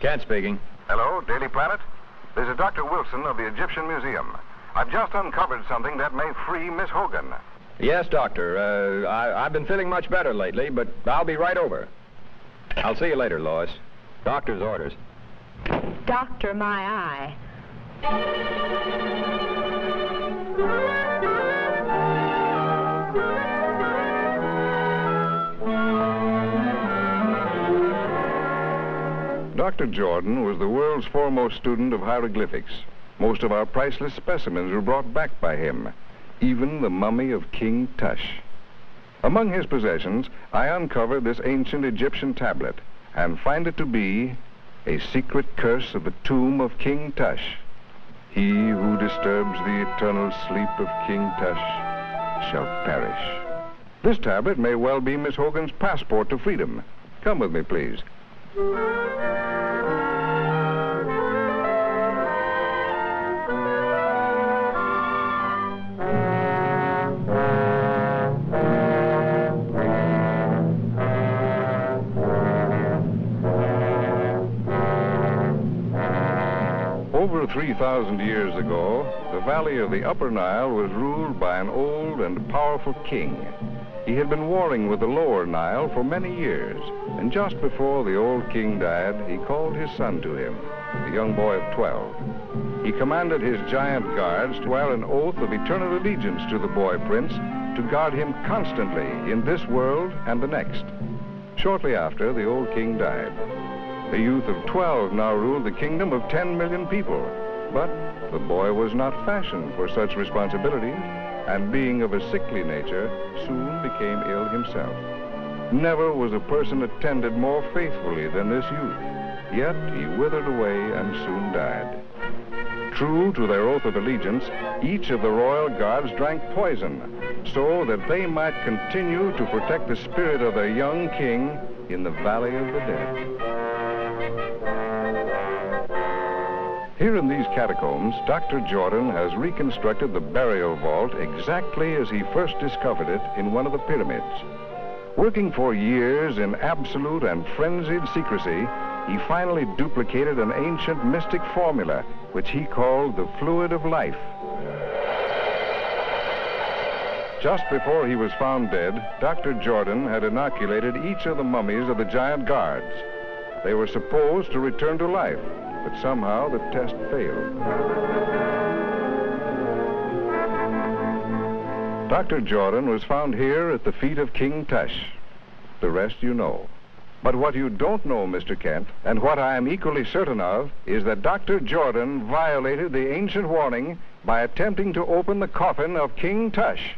Kent speaking. Hello, Daily Planet. This is Dr. Wilson of the Egyptian Museum. I've just uncovered something that may free Miss Hogan. Yes, Doctor. Uh, I, I've been feeling much better lately, but I'll be right over. I'll see you later, Lois. Doctor's orders. Doctor, my eye. Dr. Jordan was the world's foremost student of hieroglyphics. Most of our priceless specimens were brought back by him, even the mummy of King Tush. Among his possessions, I uncovered this ancient Egyptian tablet and find it to be a secret curse of the tomb of King Tush. He who disturbs the eternal sleep of King Tush shall perish. This tablet may well be Miss Hogan's passport to freedom. Come with me, please. 3,000 years ago, the valley of the Upper Nile was ruled by an old and powerful king. He had been warring with the lower Nile for many years, and just before the old king died, he called his son to him, a young boy of 12. He commanded his giant guards to swear an oath of eternal allegiance to the boy prince to guard him constantly in this world and the next. Shortly after, the old king died. The youth of 12 now ruled the kingdom of 10 million people, but the boy was not fashioned for such responsibilities and being of a sickly nature, soon became ill himself. Never was a person attended more faithfully than this youth, yet he withered away and soon died. True to their oath of allegiance, each of the royal guards drank poison so that they might continue to protect the spirit of their young king in the Valley of the Dead. Here in these catacombs, Dr. Jordan has reconstructed the burial vault exactly as he first discovered it in one of the pyramids. Working for years in absolute and frenzied secrecy, he finally duplicated an ancient mystic formula, which he called the fluid of life. Just before he was found dead, Dr. Jordan had inoculated each of the mummies of the giant guards. They were supposed to return to life, but somehow the test failed. Dr. Jordan was found here at the feet of King Tush. The rest you know. But what you don't know, Mr. Kent, and what I am equally certain of, is that Dr. Jordan violated the ancient warning by attempting to open the coffin of King Tush.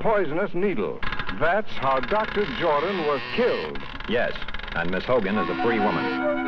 Poisonous needle. That's how Dr. Jordan was killed. Yes, and Miss Hogan is a free woman.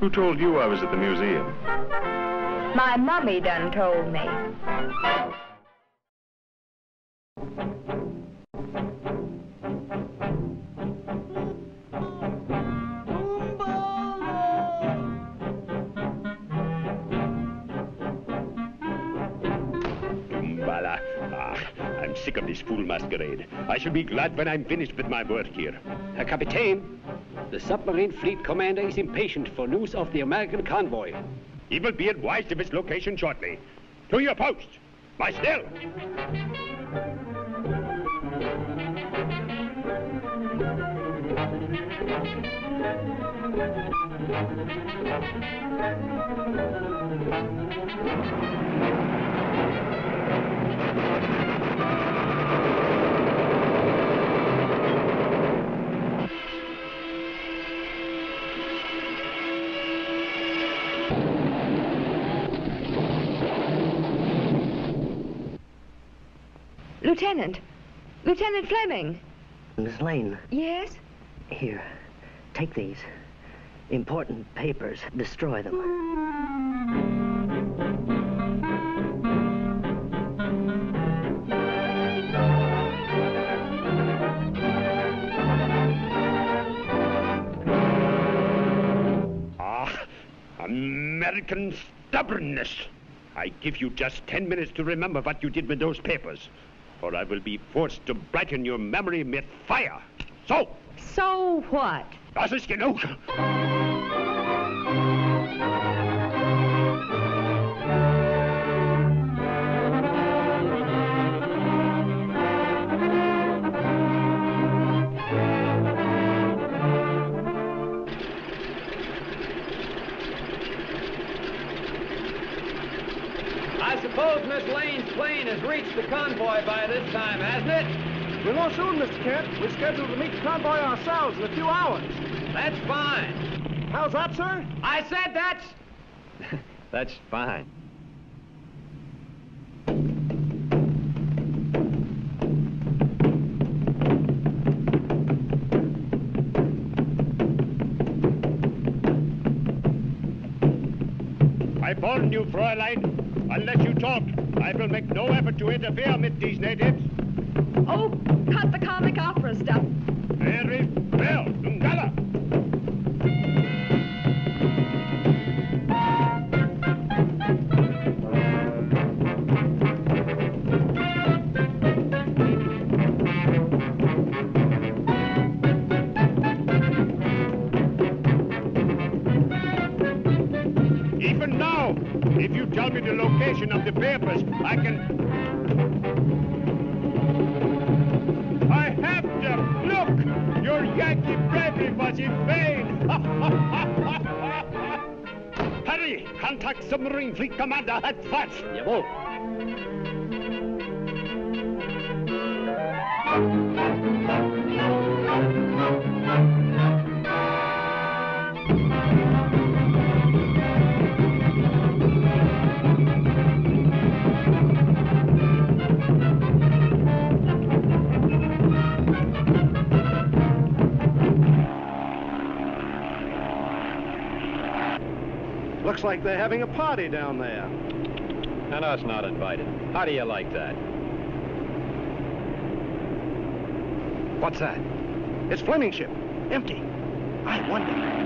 Who told you I was at the museum? My mummy done told me. Ah, I'm sick of this fool masquerade. I shall be glad when I'm finished with my work here. Uh, Herr Kapitän, the submarine fleet commander is impatient for news of the American convoy. He will be advised of its location shortly. To your post. By still. Lieutenant. Lieutenant Fleming. Miss Lane. Yes? Here, take these. Important papers. Destroy them. Ah, American stubbornness. I give you just ten minutes to remember what you did with those papers or I will be forced to brighten your memory with fire. So, So what? das ist genug. I suppose Miss Lane's plane has reached the convoy by this time, hasn't it? We won't soon, Mr. Kent. We're scheduled to meet the convoy ourselves in a few hours. That's fine. How's that, sir? I said that's... that's fine. I warn you, Fräulein, unless you talk, I will make no effort to interfere with these natives. Oh, cut the comic opera stuff. Very well, Ungala. Papers, I can... I have them! Look! Your Yankee bravery was in vain! Hurry! Contact submarine fleet commander at once! Jawohl! Like they're having a party down there. And us not invited. How do you like that? What's that? It's Fleming's ship. Empty. I wonder.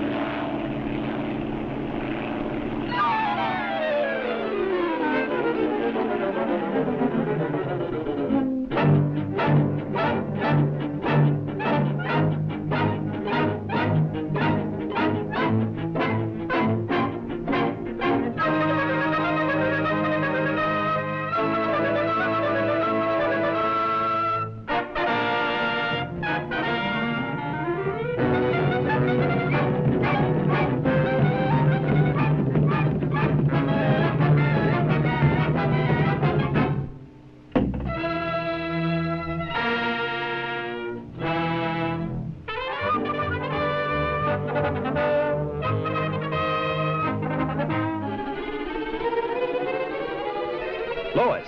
Lois!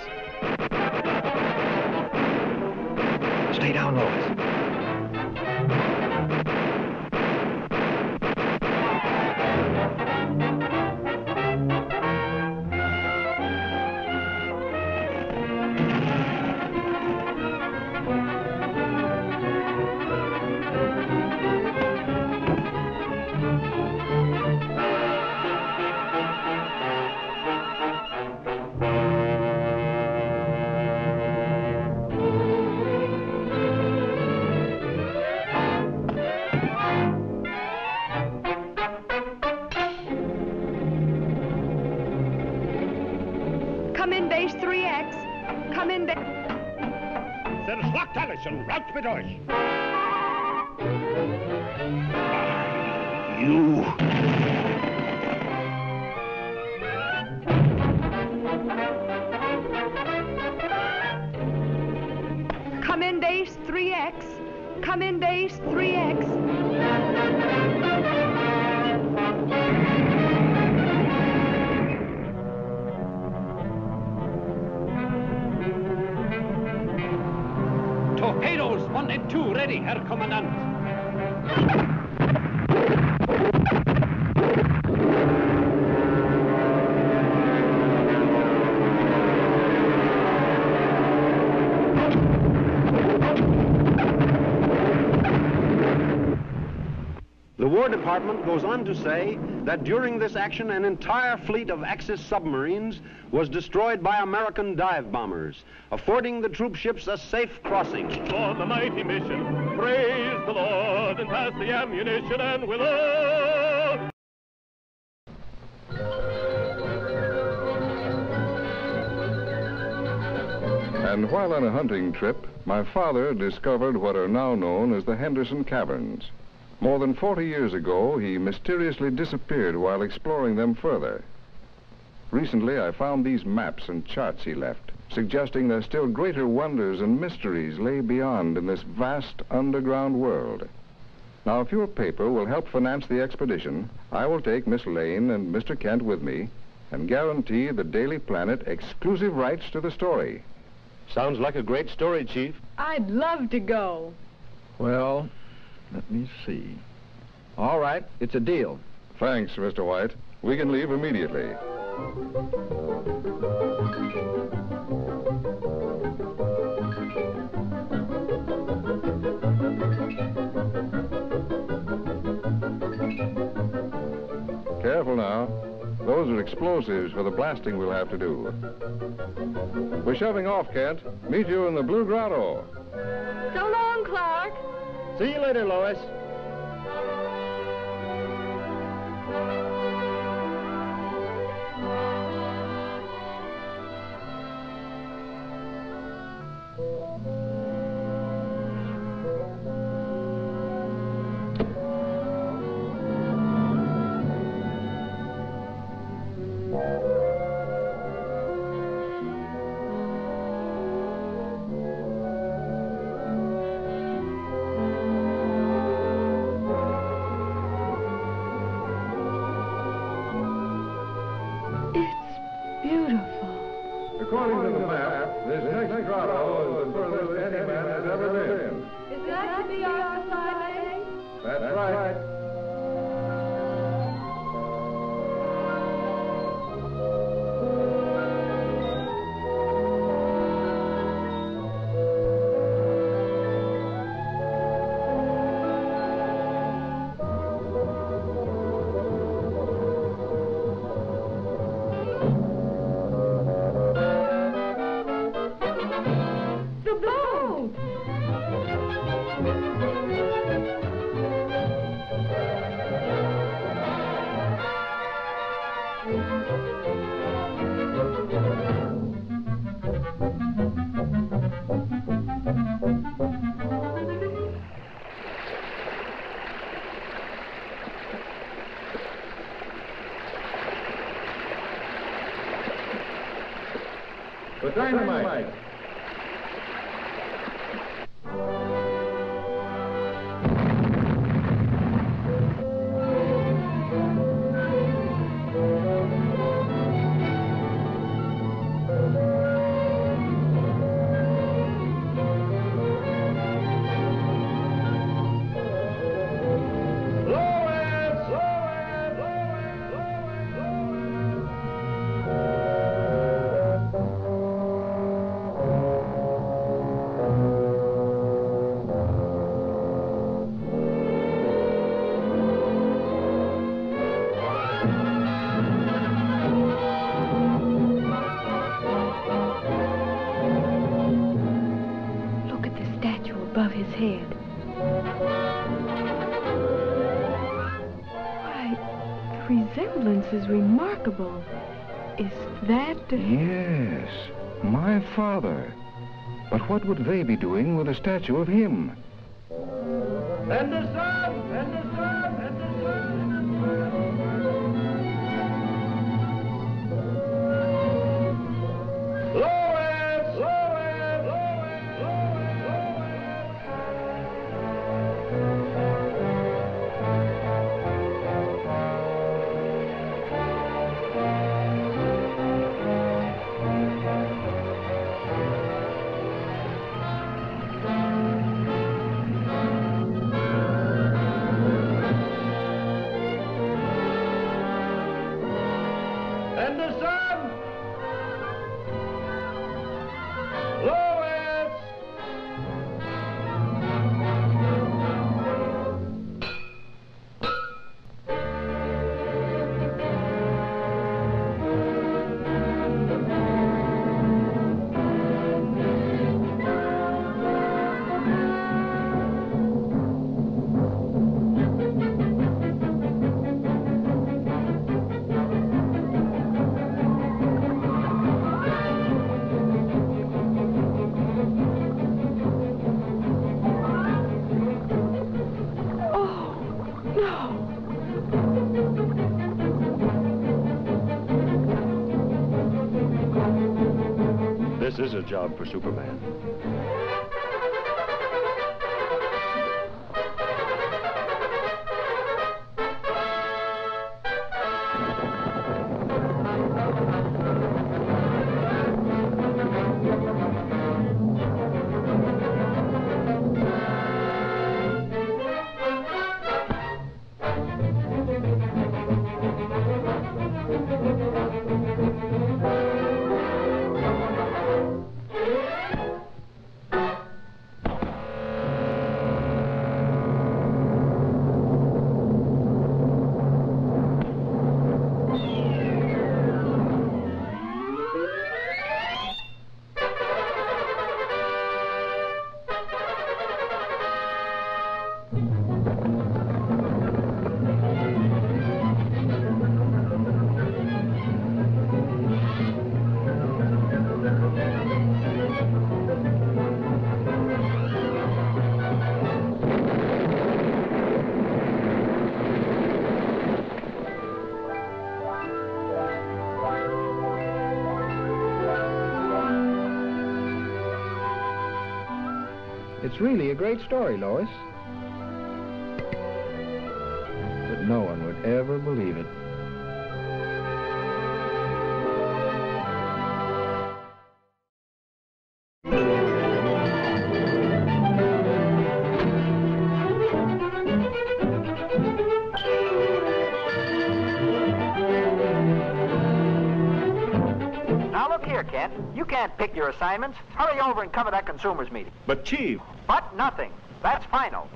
Stay down, Lois. Euch! Department goes on to say that during this action, an entire fleet of Axis submarines was destroyed by American dive bombers, affording the troop ships a safe crossing. On the mighty mission, praise the Lord and pass the ammunition and we'll all... And while on a hunting trip, my father discovered what are now known as the Henderson Caverns. More than 40 years ago, he mysteriously disappeared while exploring them further. Recently, I found these maps and charts he left, suggesting that still greater wonders and mysteries lay beyond in this vast underground world. Now, if your paper will help finance the expedition, I will take Miss Lane and Mr. Kent with me and guarantee the Daily Planet exclusive rights to the story. Sounds like a great story, Chief. I'd love to go. Well, let me see. All right, it's a deal. Thanks, Mr. White. We can leave immediately. Careful now. Those are explosives for the blasting we'll have to do. We're shoving off, Kent. Meet you in the Blue Grotto. So long, Clark. See you later, Lois. Beautiful. Dynamite. What would they be doing with a statue of him? It's really a great story, Lois. But no one would ever believe it. Now look here, Kent. You can't pick your assignments. Hurry over and cover that consumers meeting. But, Chief, But nothing. That's final.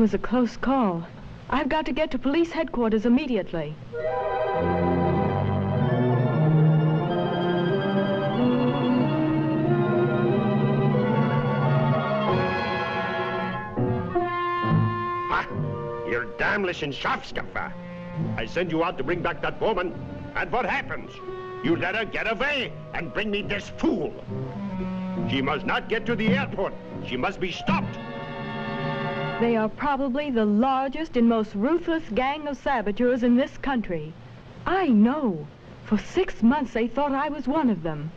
Was a close call. I've got to get to police headquarters immediately. Ha! You're damnless in Schafskaffer. I send you out to bring back that woman, and what happens? You let her get away and bring me this fool. She must not get to the airport. She must be stopped. They are probably the largest and most ruthless gang of saboteurs in this country. I know. For six months they thought I was one of them.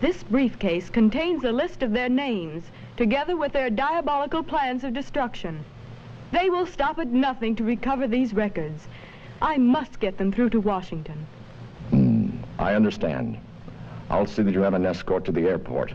This briefcase contains a list of their names, together with their diabolical plans of destruction. They will stop at nothing to recover these records. I must get them through to Washington. Hmm, I understand. I'll see that you have an escort to the airport.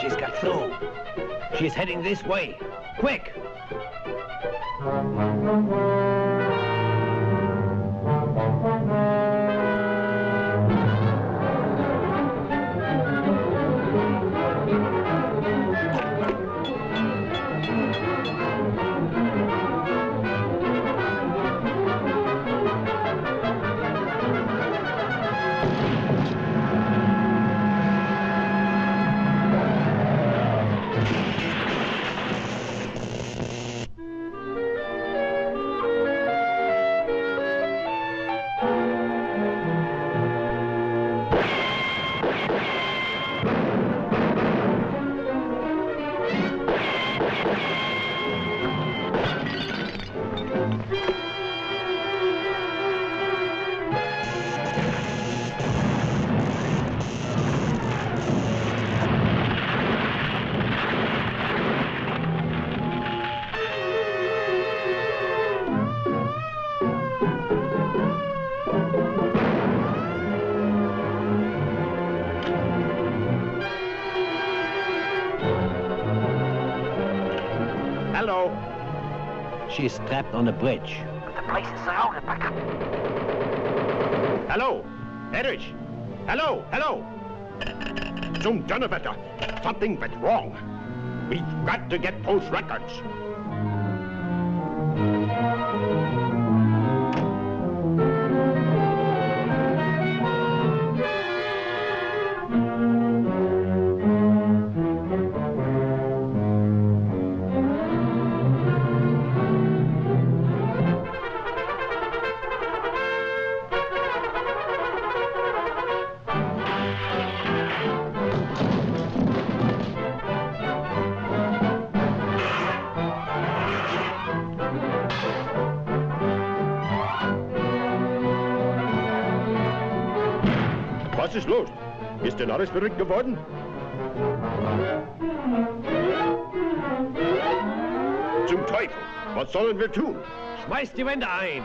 She's got through. She's heading this way. Quick! The bridge. The place is surrounded by... Hello. Erich. Hello. Hello. Zum Donnerwetter. Something went wrong. We've got to get those records. Ist der Norris verrückt geworden? Zum Teufel! Was sollen wir tun? Schmeiß die Wände ein!